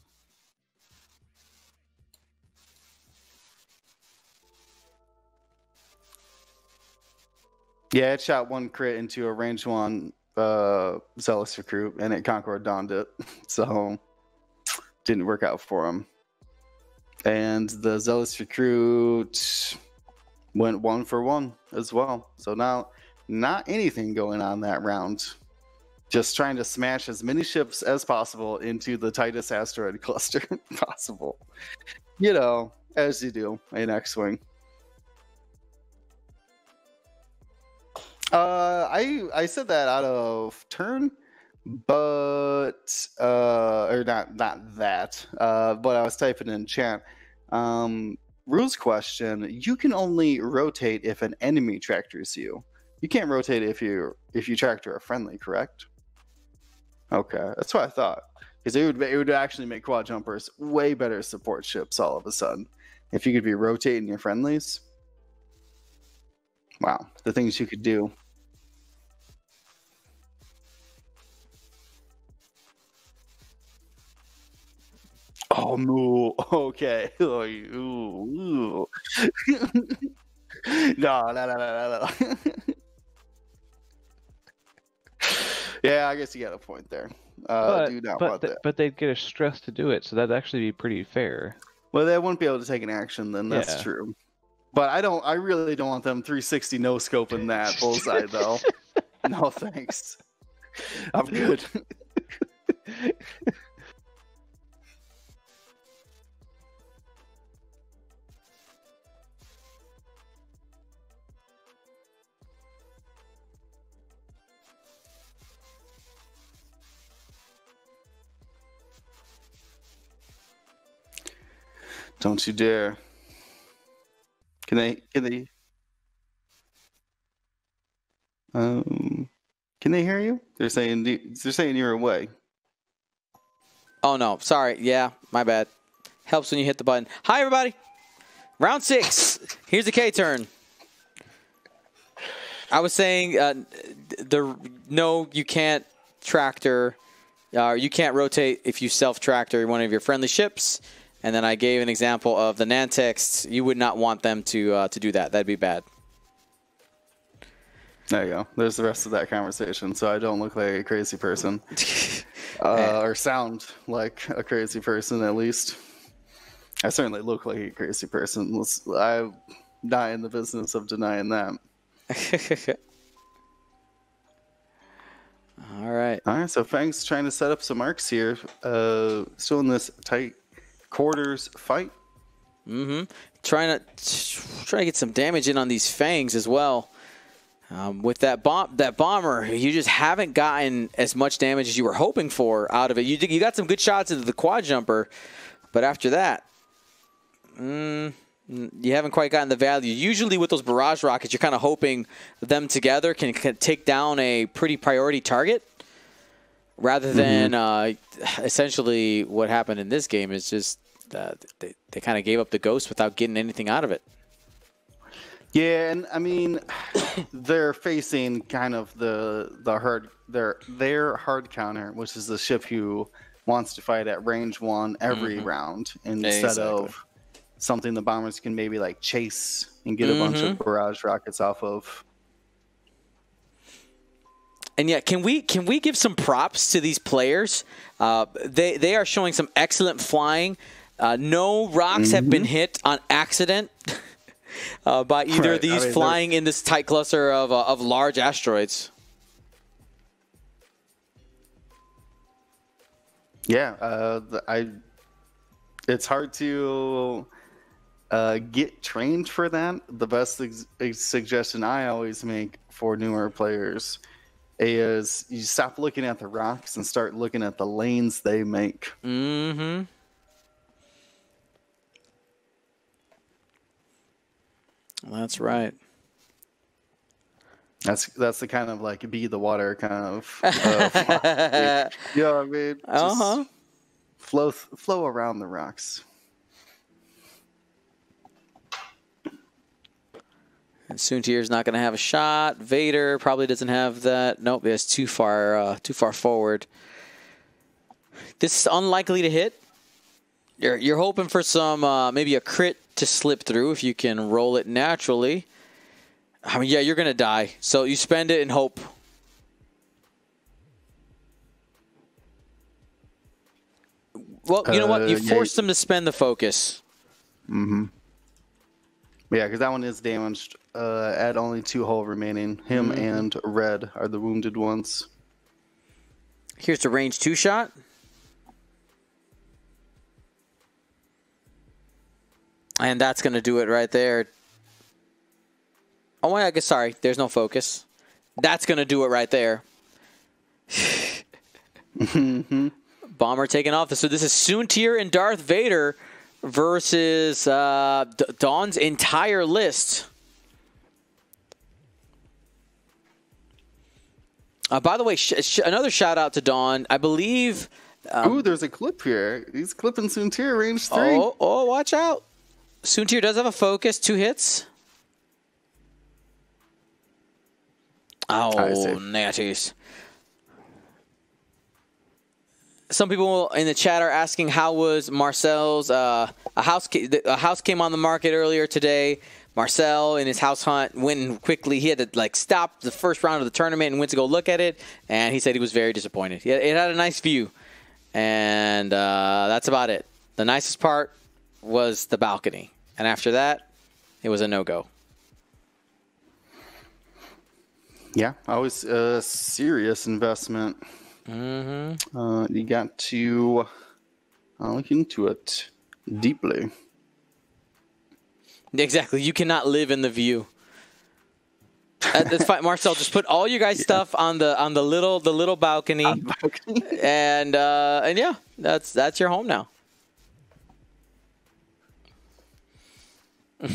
Yeah, it shot one crit into a range one uh, Zealous recruit, and it Concord donned it, <laughs> so didn't work out for him. And the Zealous recruit went one for one as well. So now, not anything going on that round. Just trying to smash as many ships as possible into the tightest asteroid <laughs> cluster <laughs> possible. You know, as you do in X Wing. Uh, I I said that out of turn, but uh, or not not that. Uh, but I was typing in chat. Um, rules question: You can only rotate if an enemy tractors you. You can't rotate if you if you tractor a friendly, correct? Okay, that's what I thought. Because it would it would actually make quad jumpers way better support ships all of a sudden if you could be rotating your friendlies. Wow, the things you could do. Oh no. <laughs> Okay. <laughs> Ooh, ooh. <laughs> no, no, no, no, no, no. yeah, I guess you got a point there. Uh, but do not but, th- that. but they'd get a stress to do it, so that'd actually be pretty fair. Well, they wouldn't be able to take an action. Then that's Yeah. true. But I don't. I really don't want them 360 no scoping that bullseye though. no thanks. I'm good. Don't you dare. Can they can they um can they hear you? They're saying they're saying you're away. Oh no, sorry. Yeah, my bad. Helps when you hit the button. Hi everybody. Round six. Here's the K turn. I was saying uh, the no, you can't tractor, uh, you can't rotate if you self tractor one of your friendly ships. And then I gave an example of the Nantex. You would not want them to uh, to do that. That'd be bad. There you go. There's the rest of that conversation. So I don't look like a crazy person, <laughs> uh, or sound like a crazy person at least. I certainly look like a crazy person. I'm not in the business of denying that. <laughs> All right. All right, so Fang's trying to set up some marks here. Uh, still in this tight quarters fight. Mm-hmm. Trying to trying to get some damage in on these fangs as well. Um, with that bomb, that bomber, you just haven't gotten as much damage as you were hoping for out of it. You you got some good shots into the quad jumper, but after that, mm, you haven't quite gotten the value. Usually with those barrage rockets, you're kind of hoping them together can, can take down a pretty priority target. Rather than uh, essentially what happened in this game is just uh, they, they kind of gave up the ghost without getting anything out of it. Yeah, and I mean, <coughs> they're facing kind of the the hard their their hard counter, which is the ship who wants to fight at range one every round instead Exactly. of something the bombers can maybe like chase and get a bunch of barrage rockets off of. And yet, can we can we give some props to these players? Uh, they they are showing some excellent flying. Uh, no rocks have been hit on accident <laughs> uh, by either of Right, I these mean, they're- flying in this tight cluster of uh, of large asteroids. Yeah, uh, I. It's hard to uh, get trained for that. The best suggestion I always make for newer players is you stop looking at the rocks and start looking at the lanes they make. Mm-hmm. That's right. That's that's the kind of like be the water kind of. Uh, <laughs> you know what I mean? Just Uh huh. Flow flow around the rocks. Soontir's not going to have a shot. Vader probably doesn't have that. Nope, it's too far uh, too far forward. This is unlikely to hit. You're you're hoping for some uh, maybe a crit to slip through if you can roll it naturally. I mean, yeah, you're going to die. So you spend it and hope. Well, you know what? You Uh, yeah. forced them to spend the focus. Mm-hmm. Yeah, because that one is damaged. Uh, at only two hull remaining. Him and Red are the wounded ones. Here's the range two shot. And that's going to do it right there. Oh, I guess, sorry, there's no focus. That's going to do it right there. Bomber taking off. So this is Soontir and Darth Vader versus uh, D- Daan's entire list. Uh, by the way, sh- sh- another shout out to Daan. I believe. Ooh, there's a clip here. He's clipping Soontir, range three. Oh, oh, watch out. Soontir does have a focus, two hits. Oh, natties. Some people in the chat are asking how was Marcel's uh, a house ca- a house came on the market earlier today. Marcel in his house hunt went quickly. He had to like stop the first round of the tournament and went to go look at it, and he said he was very disappointed. It it had a nice view, and uh, that's about it. The nicest part was the balcony, and after that, it was a no go. Yeah, always a serious investment. Mm-hmm. Uh, you got to uh, look into it deeply. Exactly. You cannot live in the view. That's fine, Marcel. Just put all your guys' stuff on the on the little the little balcony, <laughs> and uh, and yeah, that's that's your home now. <laughs>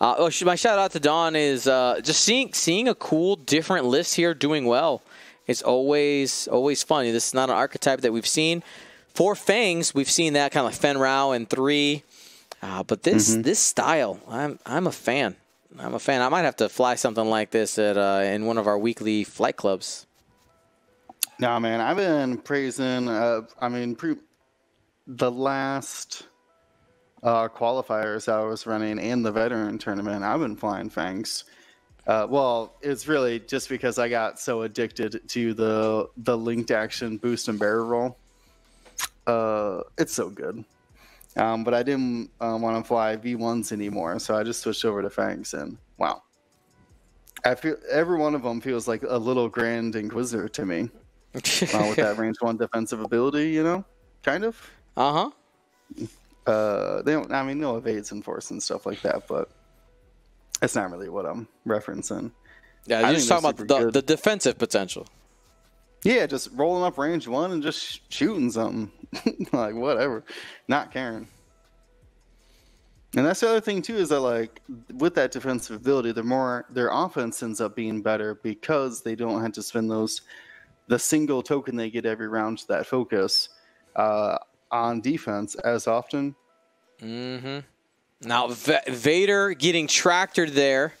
Uh, oh, my shout out to Daan is uh, just seeing seeing a cool different list here doing well It's always always funny. This is not an archetype that we've seen. For Fangs, we've seen that kind of like Fenn Rau and three. Uh, but this Mm-hmm. this style, I'm I'm a fan. I'm a fan. I might have to fly something like this at uh, in one of our weekly flight clubs. Nah, man, I've been praising. Uh, I mean, pre- the last uh, qualifiers I was running and the veteran tournament, I've been flying fangs. Uh, well, it's really just because I got so addicted to the the linked action boost and barrel roll. Uh, it's so good. Um, but I didn't uh, want to fly V1s anymore, so I just switched over to fangs, and wow, I feel every one of them feels like a little Grand Inquisitor to me <laughs> uh, with that range one defensive ability, you know, kind of. Uh huh. Uh, they don't. I mean, no evades and force and stuff like that, but that's not really what I'm referencing. Yeah, I you're just talking about the, good. the defensive potential. Yeah, just rolling up range one and just sh- shooting something, <laughs> like whatever, not caring. And that's the other thing too is that like with that defensive ability, the more their offense ends up being better because they don't have to spend those the single token they get every round to that focus uh, on defense as often. Mm-hmm. Now v- Vader getting tractored there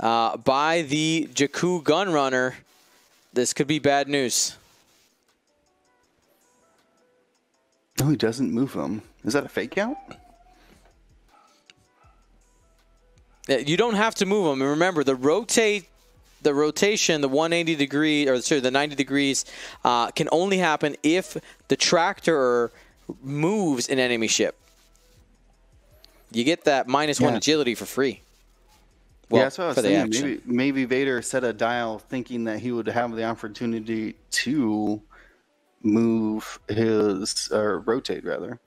uh, by the Jakku Gunrunner. This could be bad news. No, he doesn't move them. Is that a fake out? You don't have to move them. And remember, the rotate, the rotation, the 180 degree or sorry, the 90 degrees, uh, can only happen if the tractor moves an enemy ship. You get that minus one Yeah. agility for free. Well, yeah, that's what I was saying. Maybe, maybe Vader set a dial thinking that he would have the opportunity to move his or rotate rather.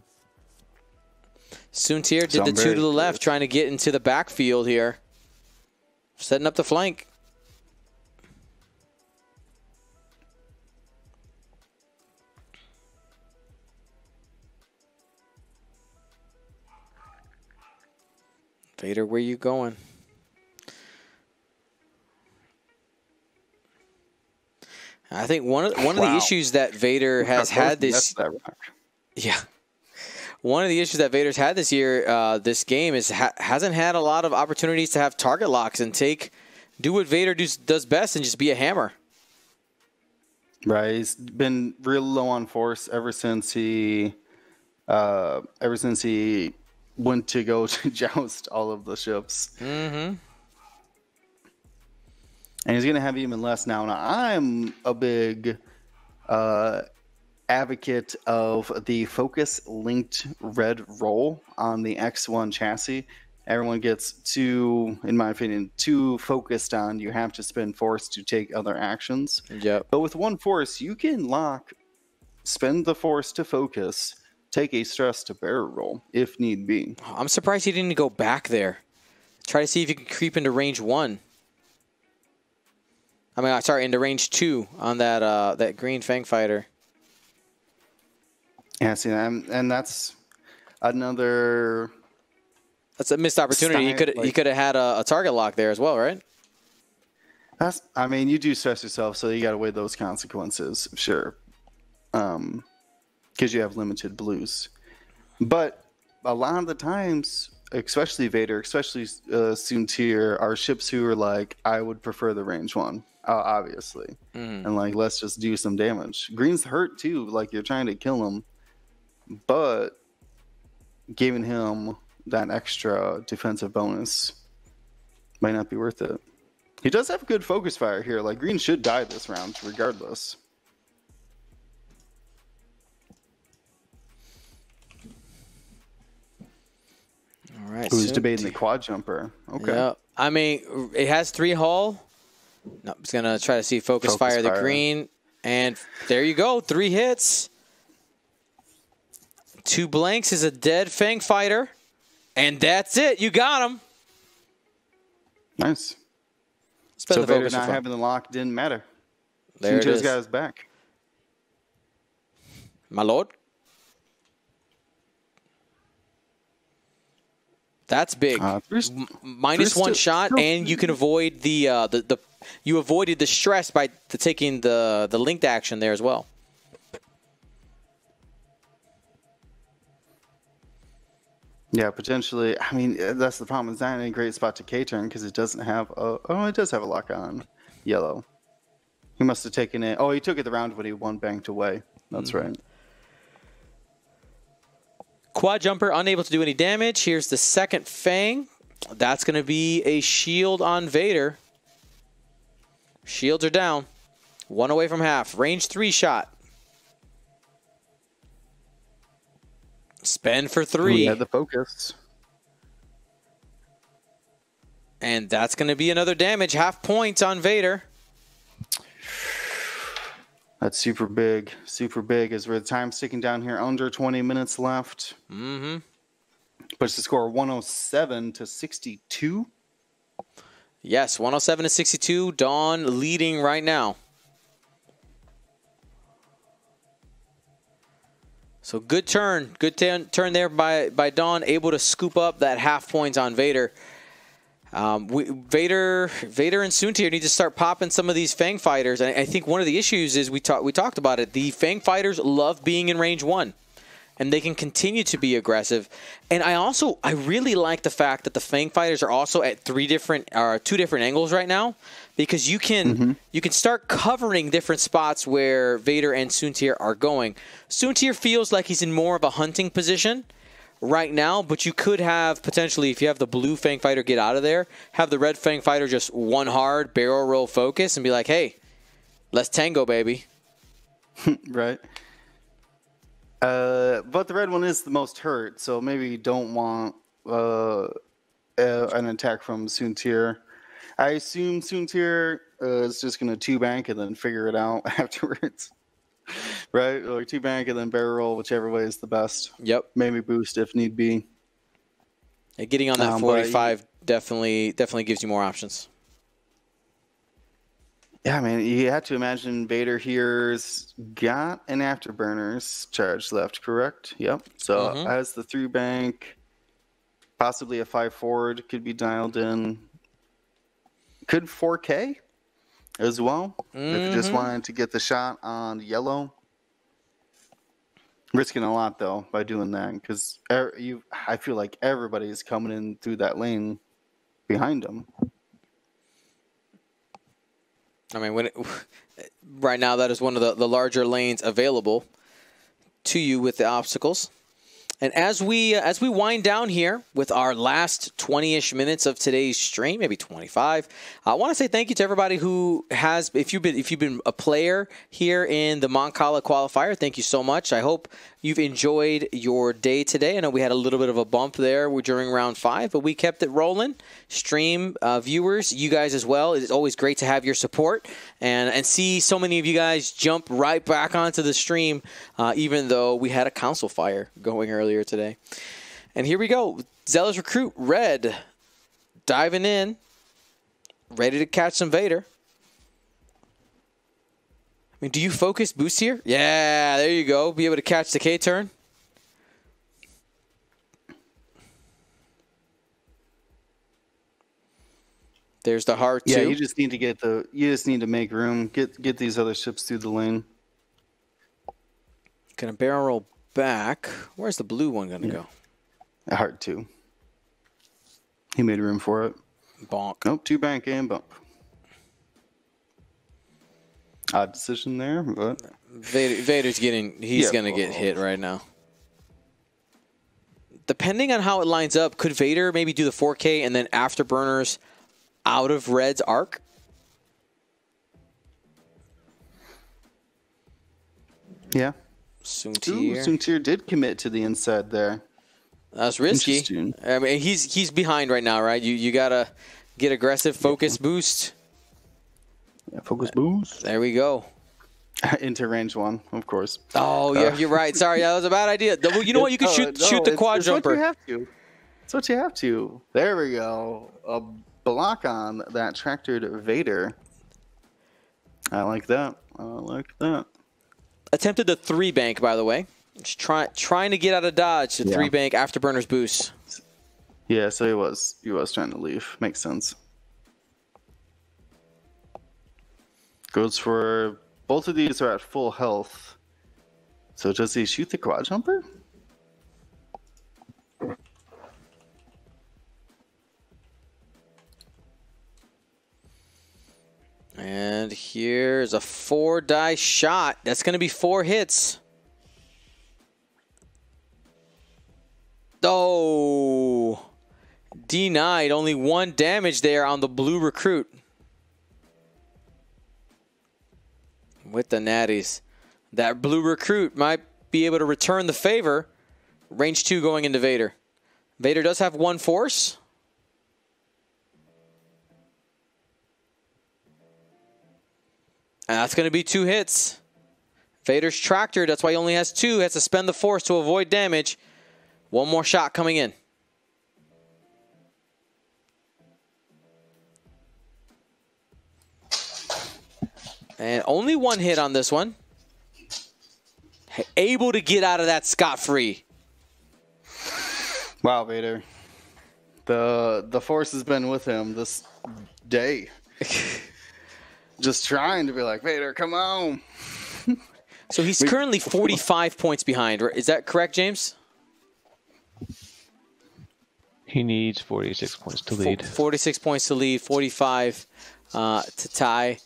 Soontir did So the two to the left, trying to get into the backfield here, setting up the flank. Vader, where you going? I think one of one of the issues that Vader has had this yeah. One of the issues that Vader's had this year, uh, this game, is ha- hasn't had a lot of opportunities to have target locks and take, do what Vader does, does best and just be a hammer. Right, he's been real low on force ever since he, uh, ever since he went to go <laughs> to joust all of the ships, Mm-hmm. And he's gonna have even less now. Now I'm a big uh, advocate of the focus linked red roll on the X1 chassis. Everyone gets too, in my opinion, too focused on you have to spend force to take other actions. Yep. But with one force, you can lock, spend the force to focus, take a stress to barrel roll if need be. I'm surprised he didn't go back there. Try to see if you can creep into range one. I mean, sorry, into range two on that uh, that green Fang fighter. Yeah, see, and, and that's another. That's a missed opportunity. He Style, could he like- could have had a, a target lock there as well, right? That's. I mean, you do stress yourself, so you got to weigh those consequences, sure. Um, because you have limited blues, but a lot of the times, especially Vader, especially uh, Soontir, are ships who are like, I would prefer the range one, uh, obviously. Mhm. and like let's just do some damage. Green's hurt too, like you're trying to kill him, but giving him that extra defensive bonus might not be worth it. He does have good focus fire here. Like Green should die this round regardless. All right. Who's soon debating the quad jumper? Okay. Yeah. I mean, it has three hull. No, it's gonna try to see focus, Focus fire the green, and there you go, three hits. Two blanks is a dead Fang fighter, and that's it. You got him. Nice. Spend so the Vader not having the lock didn't matter. There is. got his back. My lord. That's big. Uh, M- minus three one shot, and you can avoid the uh, the the you avoided the stress by the taking the the linked action there as well. Yeah, potentially. I mean, uh, that's the problem. It's not in a great spot to K turn because it doesn't have. A, oh, it does have a lock on yellow. He must have taken it. Oh, he took it the round when he one banked away. That's right. Quad jumper unable to do any damage. Here's the second Fang. That's going to be a shield on Vader. Shields are down. One away from half. Range three shot. Spend for three. We had the focus. And that's going to be another damage. Half points on Vader. That's super big. Super big. As we're the time sticking down here, under 20 minutes left. Mm-hmm. Puts the score 107 to 62. Yes, 107 to 62. Daan leading right now. So good turn, good turn turn there by by Daan, able to scoop up that half points on Vader. Um, we, Vader, Vader, and Soontir need to start popping some of these Fang fighters. And I think one of the issues is we talked we talked about it. The Fang fighters love being in range one, and they can continue to be aggressive. And I also I really like the fact that the Fang fighters are also at three different or two different angles right now, because you can you can start covering different spots where Vader and Soontir are going. Soontir feels like he's in more of a hunting position right now, but you could have potentially, if you have the blue Fang Fighter get out of there, have the red Fang Fighter just one hard barrel roll focus and be like, hey, let's tango, baby. <laughs> right? Uh, but the red one is the most hurt, so maybe you don't want uh, uh, an attack from Soontir. I assume Soontir uh, is just going to two bank and then figure it out <laughs> afterwards. <laughs> right? Or two bank and then barrel roll, whichever way is the best. Yep. Maybe boost if need be. And getting on that Um, but 45 definitely definitely gives you more options. Yeah, I mean, you have to imagine Vader here's got an afterburners charge left, correct? Yep. So Mhm. as the through bank, possibly a five forward could be dialed in. Could 4K as well if you just mm-hmm. wanted to get the shot on yellow. Risking a lot though by doing that because er, you, I feel like everybody's coming in through that lane behind them. I mean, when it, <laughs> right now that is one of the, the larger lanes available to you with the obstacles. And as we uh, as we wind down here with our last 20ish minutes of today's stream, maybe 25, I want to say thank you to everybody who has if you've been if you've been a player here in the Mon Cala qualifier, thank you so much. I hope you've enjoyed your day today. I know we had a little bit of a bump there during round 5, but we kept it rolling. Stream uh, viewers, you guys as well. It's always great to have your support and and see so many of you guys jump right back onto the stream uh, even though we had a council fire going earlier today. And here we go. Zealous Recruit Red diving in, ready to catch some Vader. I mean, do you focus boost here? Yeah, there you go. Be able to catch the K turn. There's the heart Yeah, you just need to get the you just need to make room. Get get these other ships through the lane. Gonna barrel roll back. Where's the blue one gonna go? Heart two. He made room for it. Bonk. Nope, two bank and bump. Odd decision there, but Vader, Vader's getting. He's Yeah, gonna get hit right now. Depending on how it lines up, could Vader maybe do the 4K and then afterburners out of Red's arc? yeah. Soon Ooh, tier. Soontir did commit to the inside there. That's risky. I mean, he's he's behind right now, right? You you gotta get aggressive, focus, boost. Yeah, focus uh, boost. There we go. <laughs> Into range one, of course. Oh yeah, uh, you're right. Sorry, that was a bad idea. Well, you know what? You can <laughs> shoot no, shoot the it's- quad it's What jumper. you have to. It's what you have to. There we go. Block on that tractored Vader. I like that. I like that. Attempted the three bank, by the way. Just try, trying to get out of dodge. The Yeah. three bank afterburners boost. Yeah, so he was he was trying to leave. Makes sense. Goes for both of these are at full health. So does he shoot the quad jumper? And here's a four die shot. That's going to be four hits. Oh, denied. Only one damage there on the blue recruit. With the natties. That blue recruit might be able to return the favor. Range two going into Vader. Vader does have one force. And that's going to be two hits. Vader's tractor, that's why he only has two, has to spend the force to avoid damage. One more shot coming in. And only one hit on this one. Able to get out of that scot-free. Wow, Vader. The the force has been with him this day. <laughs> Just trying to be like, Vader, come on. So he's <laughs> currently 45 points behind. Is that correct, James? He needs 46 points to lead. 46 points to lead, 45 uh, to tie.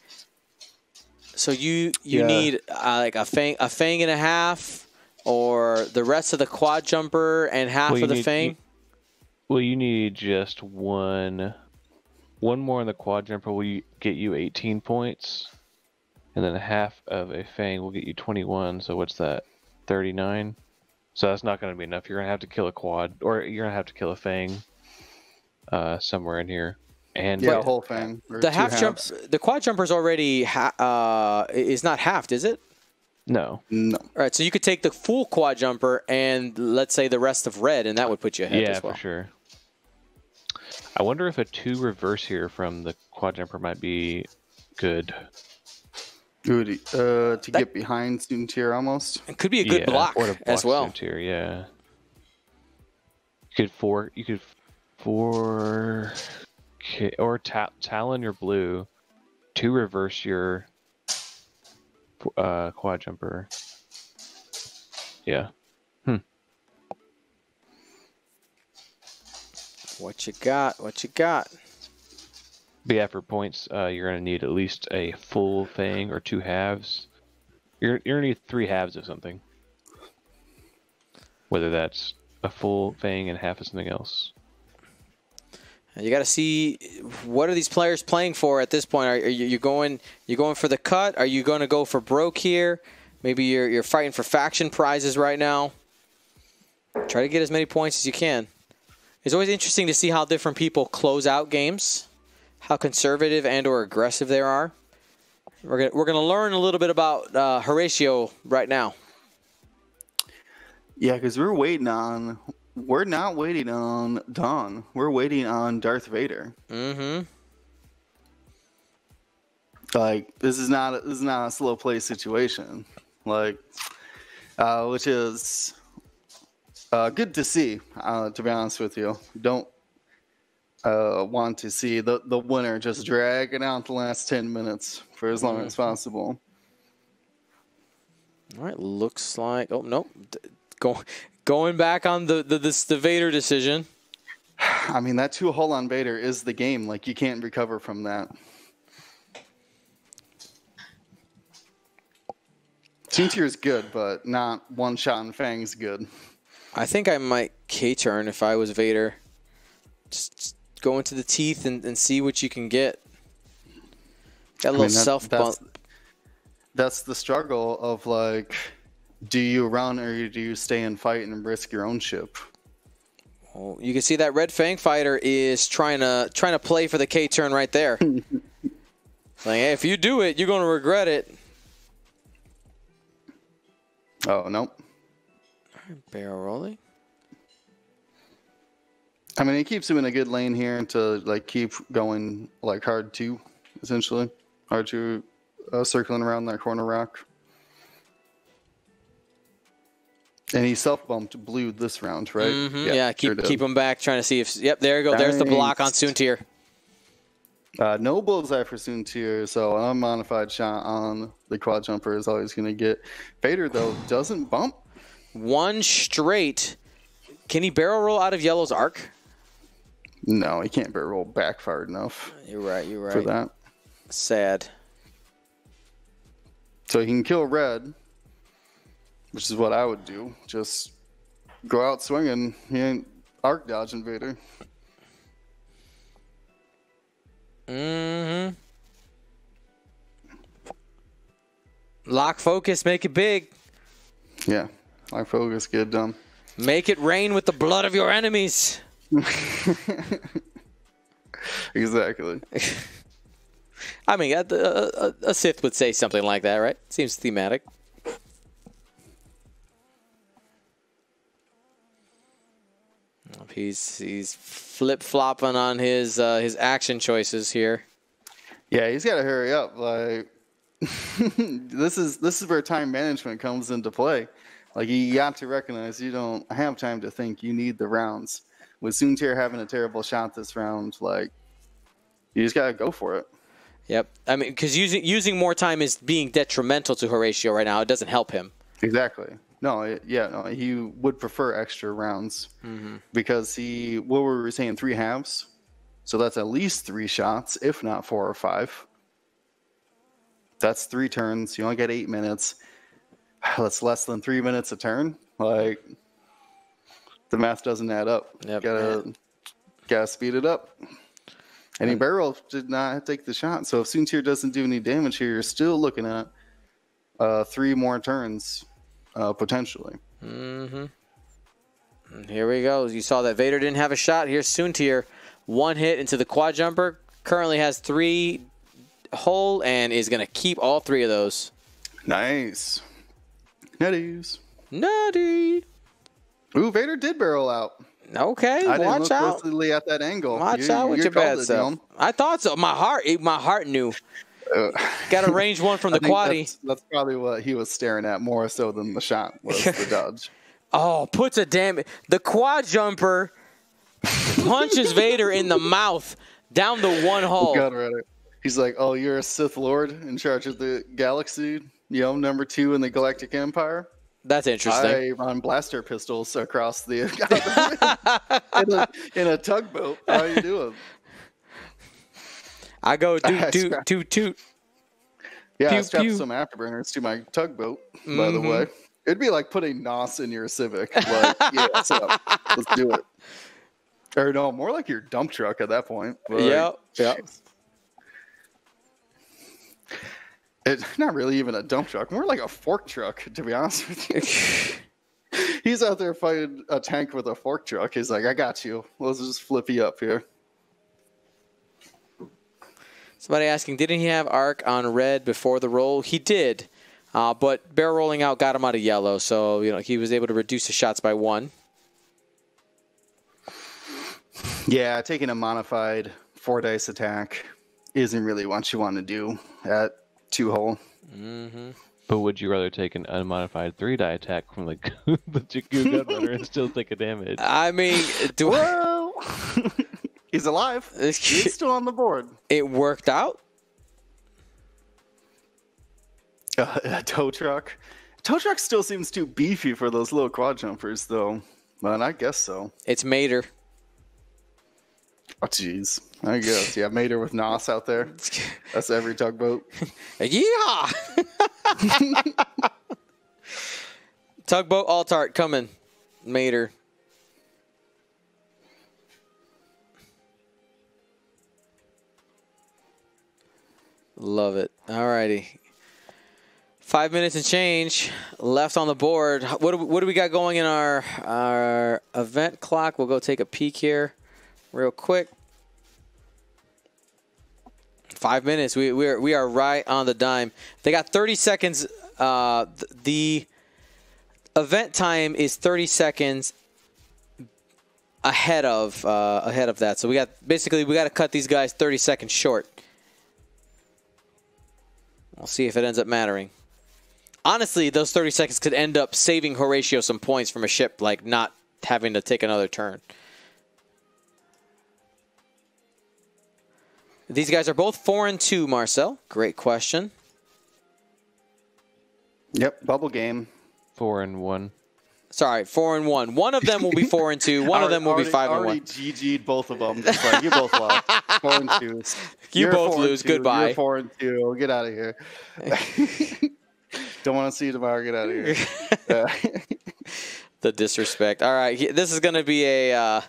So you you Yeah. need uh, like a fang a fang and a half, or the rest of the quad jumper and half Well, of the need- fang. you- Well, you need just one, one more in the quad jumper will get you 18 points, and then half of a fang will get you 21. So what's that? 39. So that's not going to be enough. You're going to have to kill a quad, or you're going to have to kill a fang, uh, somewhere in here. And Yeah, whole thing. or the two half jump, halves. the quad jumper's already ha- uh, is not halved, is it? no, No. All right, so you could take the full quad jumper and let's say the rest of red, and that would put you ahead yeah, as well. for sure. I wonder if a two reverse here from the quad jumper might be good. Good. Uh, to get behind Soontir almost. It could be a good Yeah, block, or to as well. suit Here, yeah. You could four. You could four. Okay, or ta- talon your blue, to reverse your uh, quad jumper. Yeah. What you got? What you got? But yeah, for points, uh, you're gonna need at least a full thing or two halves. You're you're gonna need three halves of something. Whether that's a full thing and half of something else. You got to see what are these players playing for at this point. Are, are you you going you going for the cut? Are you going to go for broke here? Maybe you're you're fighting for faction prizes right now. Try to get as many points as you can. It's always interesting to see how different people close out games, how conservative and or aggressive they are. We're gonna we're gonna learn a little bit about uh, Horacio right now. Yeah, because we're waiting on. We're not waiting on Daan. We're waiting on Darth Vader. Mm-hmm. Like this is not this is not a slow play situation. Like, uh, which is uh, good to see. Uh, to be honest with you, don't uh, want to see the the winner just dragging out the last ten minutes for as long as possible. All right, looks like oh no, go, going back on the the this, the Vader decision. I mean, that two hole on Vader is the game. Like, you can't recover from that. Soontir is good, but not one shot and Fang's good. I think I might K turn if I was Vader. Just, just go into the teeth and, and see what you can get. Got a I little mean, that- self that's, bump. that's the struggle of like, do you run or do you stay and fight and risk your own ship? Oh, you can see that Red Fang fighter is trying to trying to play for the K turn right there. <laughs> like, hey, if you do it, you're going to regret it. Oh nope. Barrel rolling. I mean, it keeps him in a good lane here to like keep going like hard two, essentially hard two, uh, circling around that corner rock. And he self bumped blue this round, right? Mhm, Yeah, keep sure did. keep him back, trying to see if. Yep, there you go. There's the block on Nice. Soontir. Uh, no bullseye for Soontir, so an unmodified shot on the quad jumper is always going to get. Vader though, doesn't bump. One straight. Can he barrel roll out of Yellow's arc? No, he can't barrel roll back far enough You're right. You're right. for that. Sad. So he can kill red, which is what I would do. Just go out swinging. He ain't arc dodge invader. Mm-hmm. Lock focus, make it big. Yeah, I focus, get done. Make it rain with the blood of your enemies. <laughs> Exactly. <laughs> I mean, a, a, a Sith would say something like that, right? Seems thematic. He's he's flip flopping on his uh, his action choices here. Yeah, he's got to hurry up. Like <laughs> this is this is where time management comes into play. Like you got to recognize you don't have time to think. You need the rounds. With Soontir having a terrible shot this round, like you just got to go for it. Yep. I mean, because using using more time is being detrimental to Horacio right now. It doesn't help him. Exactly. No, it, yeah, no, he would prefer extra rounds mm-hmm. because he, what were we saying, three halves? So that's at least three shots, if not four or five. That's three turns. You only get eight minutes. <sighs> That's less than three minutes a turn. Like, the math doesn't add up. Yep. Gotta, gotta speed it up. And he barrel did not take the shot. So if Soontir doesn't do any damage here, you're still looking at uh, three more turns uh, potentially. And here we go. You saw that Vader didn't have a shot. Here's Soontir. One hit into the quad jumper. Currently has three hole and is going to keep all three of those. Nice. Netties. Nutty. Ooh, Vader did barrel out. Okay, I didn't watch look out. closely at that angle. Watch You- out with your bad it, self. I thought so. My heart, my heart knew. Uh, Got a range one from <laughs> the quaddy. That's, that's probably what he was staring at more so than the shot was the <laughs> dodge. Oh, puts a damn the quad jumper punches Vader in the mouth down the one <laughs> hole. He's like, "Oh, you're a Sith Lord in charge of the galaxy. You know, number two in the Galactic Empire. That's interesting. I run blaster pistols across the <laughs> <laughs> in, a, in a tugboat. How you doing? I go doot I doot toot toot. Yeah, I Pew, strapped pew. some afterburners to my tugboat. By the Mhm. way, it'd be like putting NOS in your Civic. Like, yeah, up? Let's do it. Or no, more like your dump truck at that point. But, Yep, yep. It's <laughs> not really even a dump truck, more like a fork truck, to be honest with you. <laughs> He's out there fighting a tank with a fork truck. He's like, I got you. Let's just flip you up here. Somebody asking, didn't he have arc on red before the roll? He did, uh, but bear rolling out got him out of yellow, so you know he was able to reduce his shots by one. Yeah, taking a modified four dice attack isn't really what you want to do at two hole. But would you rather take an unmodified three die attack from the <laughs> the Jakku <laughs> Gunrunner and still take a damage? I mean, do Well, <laughs> he's alive. He's still on the board. it worked out? Uh, a tow truck. Tow truck still seems too beefy for those little quad jumpers, though. But I guess so. It's Mater. Oh, jeez. I guess. Yeah, Mater with Nos out there. That's every tugboat. <laughs> Yeah. <laughs> Tugboat Altart coming. Mater. Love it. All righty. Five minutes and change left on the board. What do we, what do we got going in our our event clock? We'll go take a peek here, real quick. Five minutes. We we are we are right on the dime. They got 30 seconds. Uh, th- the event time is 30 seconds ahead of uh, ahead of that. So we got basically we got to cut these guys 30 seconds short. We'll see if it ends up mattering. honestly, those 30 seconds could end up saving Horacio some points from a ship, like not having to take another turn. These guys are both four and two, Marcel. Great question. Yep, bubble game. Four and one. Sorry, four and one. One of them will be four and two. <laughs> One of them will Already- be five and already one. GG'd both of them. Like, you both lost. <laughs> Four and two. You You're both four and lose. two. Goodbye. You're four and two. Get out of here. <laughs> Don't want to see you tomorrow. Get out of here. The disrespect. All right, this is going to be a uh,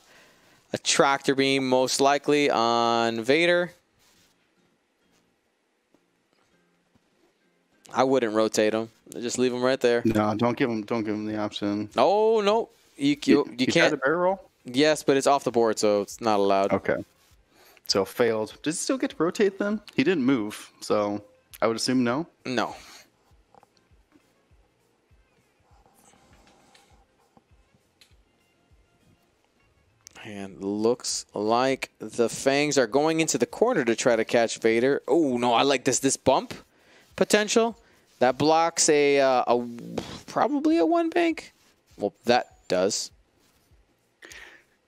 a tractor beam most likely on Vader. I wouldn't rotate him. Just leave him right there. no, don't give him. Don't give him the option. Oh no, you you, you can't. to barrel roll. Yes, but it's off the board, so it's not allowed. Okay. So failed. Does he still get to rotate then? He didn't move, so I would assume no. No. And looks like the fangs are going into the corner to try to catch Vader. Oh no, I like this. This bump potential that blocks a uh, a probably a one bank. Well, that does.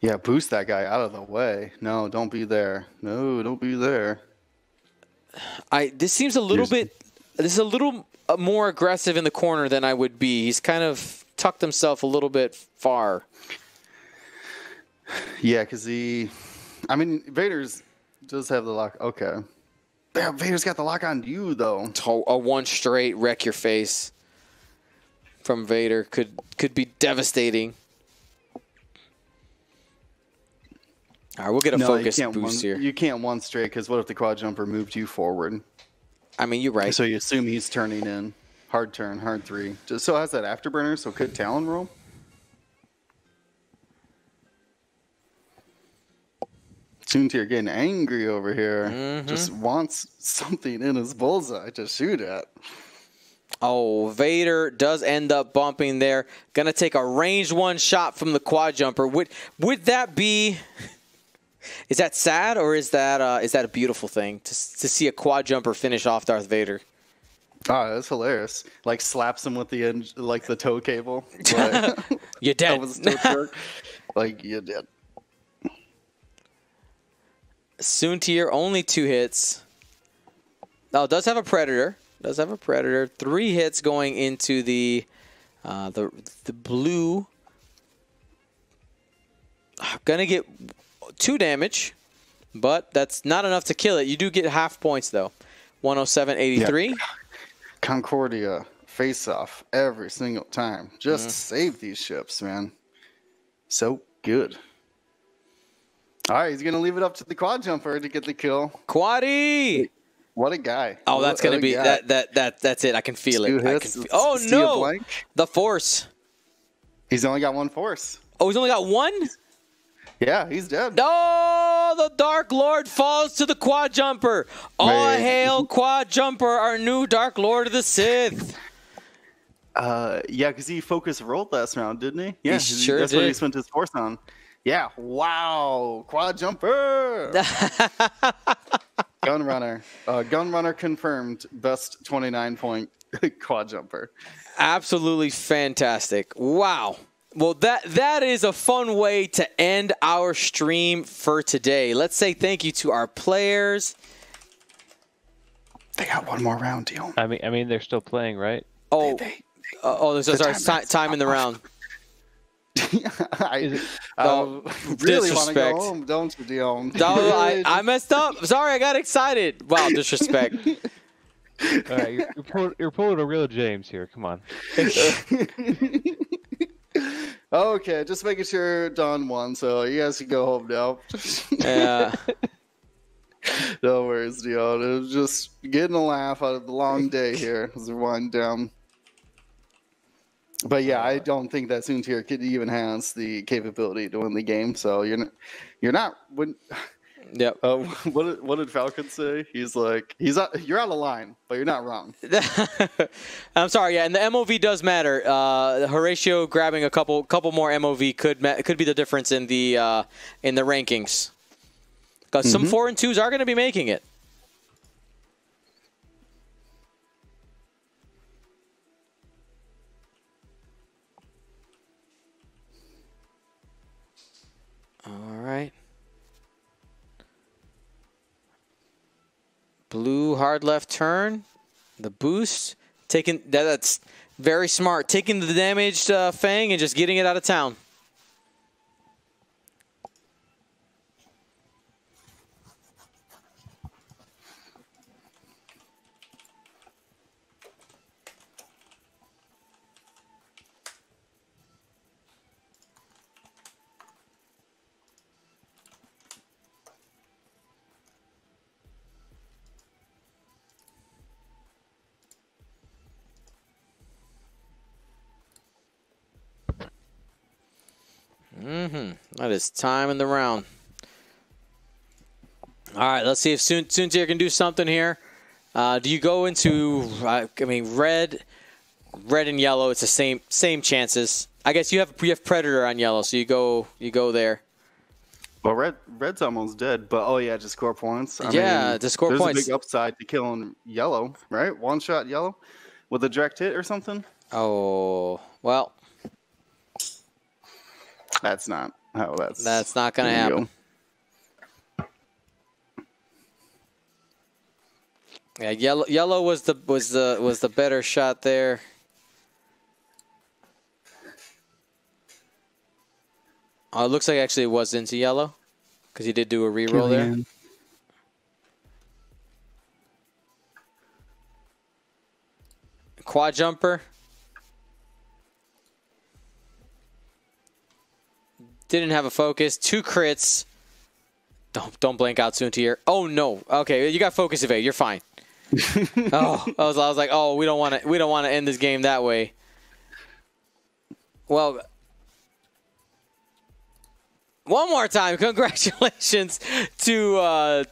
Yeah, boost that guy out of the way. No, don't be there. No, don't be there. I this seems a little Here's- bit. This is a little uh, more aggressive in the corner than I would be. He's kind of tucked himself a little bit far. Yeah, because he. I mean, Vader's does have the lock. Okay. Yeah, Vader's got the lock on you though. a one straight wreck your face from Vader could could be devastating. All right, we'll get a No, focus boost one, here. You can't one straight because what if the quad jumper moved you forward? I mean, you're right. So you assume he's turning in. Hard turn, hard three. Just so has that afterburner, so could Talon roll? Soon you're getting angry over here. Mm-hmm. Just wants something in his bullseye to shoot at. Oh, Vader does end up bumping there. Gonna take a range one shot from the quad jumper. Would would that be? <laughs> Is that sad or is that uh, is that a beautiful thing to to see a quad jumper finish off Darth Vader? Oh, that's hilarious. Like slaps him with the end, like the toe cable. <laughs> Like, You're <laughs> that was toe jerk. Like you did. Soontir only two hits. Oh, does have a predator. Does have a predator. Three hits going into the uh, the the blue. Gonna get two damage, but that's not enough to kill it. You do get half points though. 107.83. Concordia face off every single time. Just Mm-hmm. save these ships, man. So good. All right, he's gonna leave it up to the quad jumper to get the kill. Quaddy. What a guy! Oh, that's What gonna be guy. that that that that's it. I can feel Two it. I hits, can fe- oh no, the force. He's only got one force. Oh, he's only got one. Yeah, he's dead. Oh, the Dark Lord falls to the Quad Jumper. All Man. hail Quad Jumper, our new Dark Lord of the Sith. Uh, yeah, because he focus rolled last round, didn't he? Yeah, sure that's what he spent his force on. Yeah, wow, quad jumper. <laughs> gun runner. uh, Gunrunner confirmed best twenty nine point <laughs> quad jumper. Absolutely fantastic. Wow. Well, that that is a fun way to end our stream for today. Let's say thank you to our players. They got one more round, deal. I mean, I mean, they're still playing, right? Oh, They- uh, oh, there's The sorry, time- time, time in the round. <laughs> I uh, <laughs> really want to go disrespect. home, don't you, Dion? <laughs> No, I, I messed up. Sorry, I got excited. Wow, disrespect. All right, you're, you're, pulling, you're pulling a real James here. Come on. okay, just making sure Daan won, so you guys can go home now. Yeah. no worries, Dion. It was just getting a laugh out of the long day here as we wind down. But yeah, I don't think that Soontir kid even has the capability to win the game. So you're not, you're not. When, <sighs> Yep. uh, <laughs> what did, what did Falcon say? He's like, he's out, you're out of line, but you're not wrong. <laughs> I'm sorry. Yeah, and the MOV does matter. Uh, Horacio grabbing a couple couple more MOV could could be the difference in the uh, in the rankings. Because some four and twos are going to be making it. Hard left turn. The boost. Taking that, that's very smart. Taking the damaged uh, Fang and just getting it out of town. That is time in the round. All right, let's see if Soon Soontir can do something here. Uh, do you go into? Uh, I mean, red, red and yellow. It's the same same chances. I guess you have you have Predator on yellow, so you go you go there. Well, red red's almost dead, but oh yeah, to score points. I Yeah, mean, to score there's points. a big upside to killing yellow, right? One shot yellow with a direct hit or something. Oh well, That's not how that's. that's not gonna There you happen. Yeah, yellow yellow was the was the was the better shot there. Oh, it looks like actually it was into yellow because he did do a reroll there. Quad jumper. Didn't have a focus. Two crits. Don't don't blank out Soontir. Oh no. Okay, you got focus evade. You're fine. <laughs> oh, I was, I was like, oh, we don't want to we don't want to end this game that way. Well, one more time, <laughs> congratulations to uh,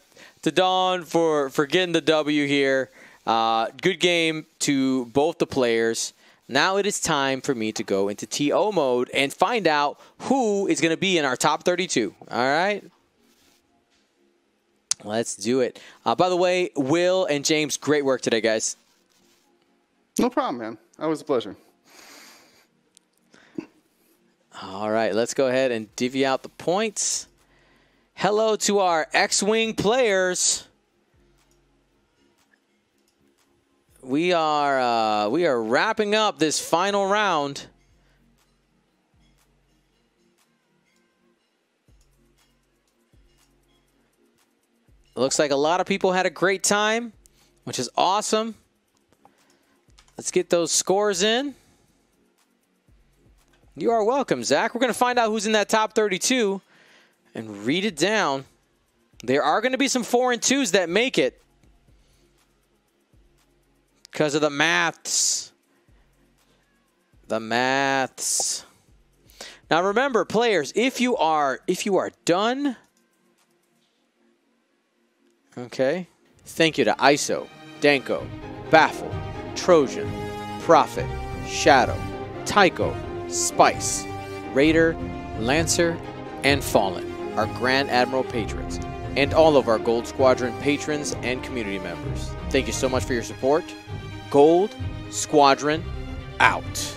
to Daan for for getting the W here. Uh, good game to both the players. Now it is time for me to go into TO mode and find out who is going to be in our top 32. All right. Let's do it. Uh, by the way, Will and James, great work today, guys. No problem, man. Always a pleasure. All right, let's go ahead and divvy out the points. Hello to our X-Wing players. We are uh, we are wrapping up this final round. It looks like a lot of people had a great time, which is awesome. Let's get those scores in. You are welcome, Zach. We're going to find out who's in that top 32 and read it down. There are going to be some four and twos that make it because of the maths. The maths. Now remember, players, if you are if you are done, okay. Thank you to ISO, Danko, Baffle, Trojan, Prophet, Shadow, Tycho, Spice, Raider, Lancer, and Fallen, our Grand Admiral patrons, and all of our Gold Squadron patrons and community members. Thank you so much for your support. Gold Squadron out.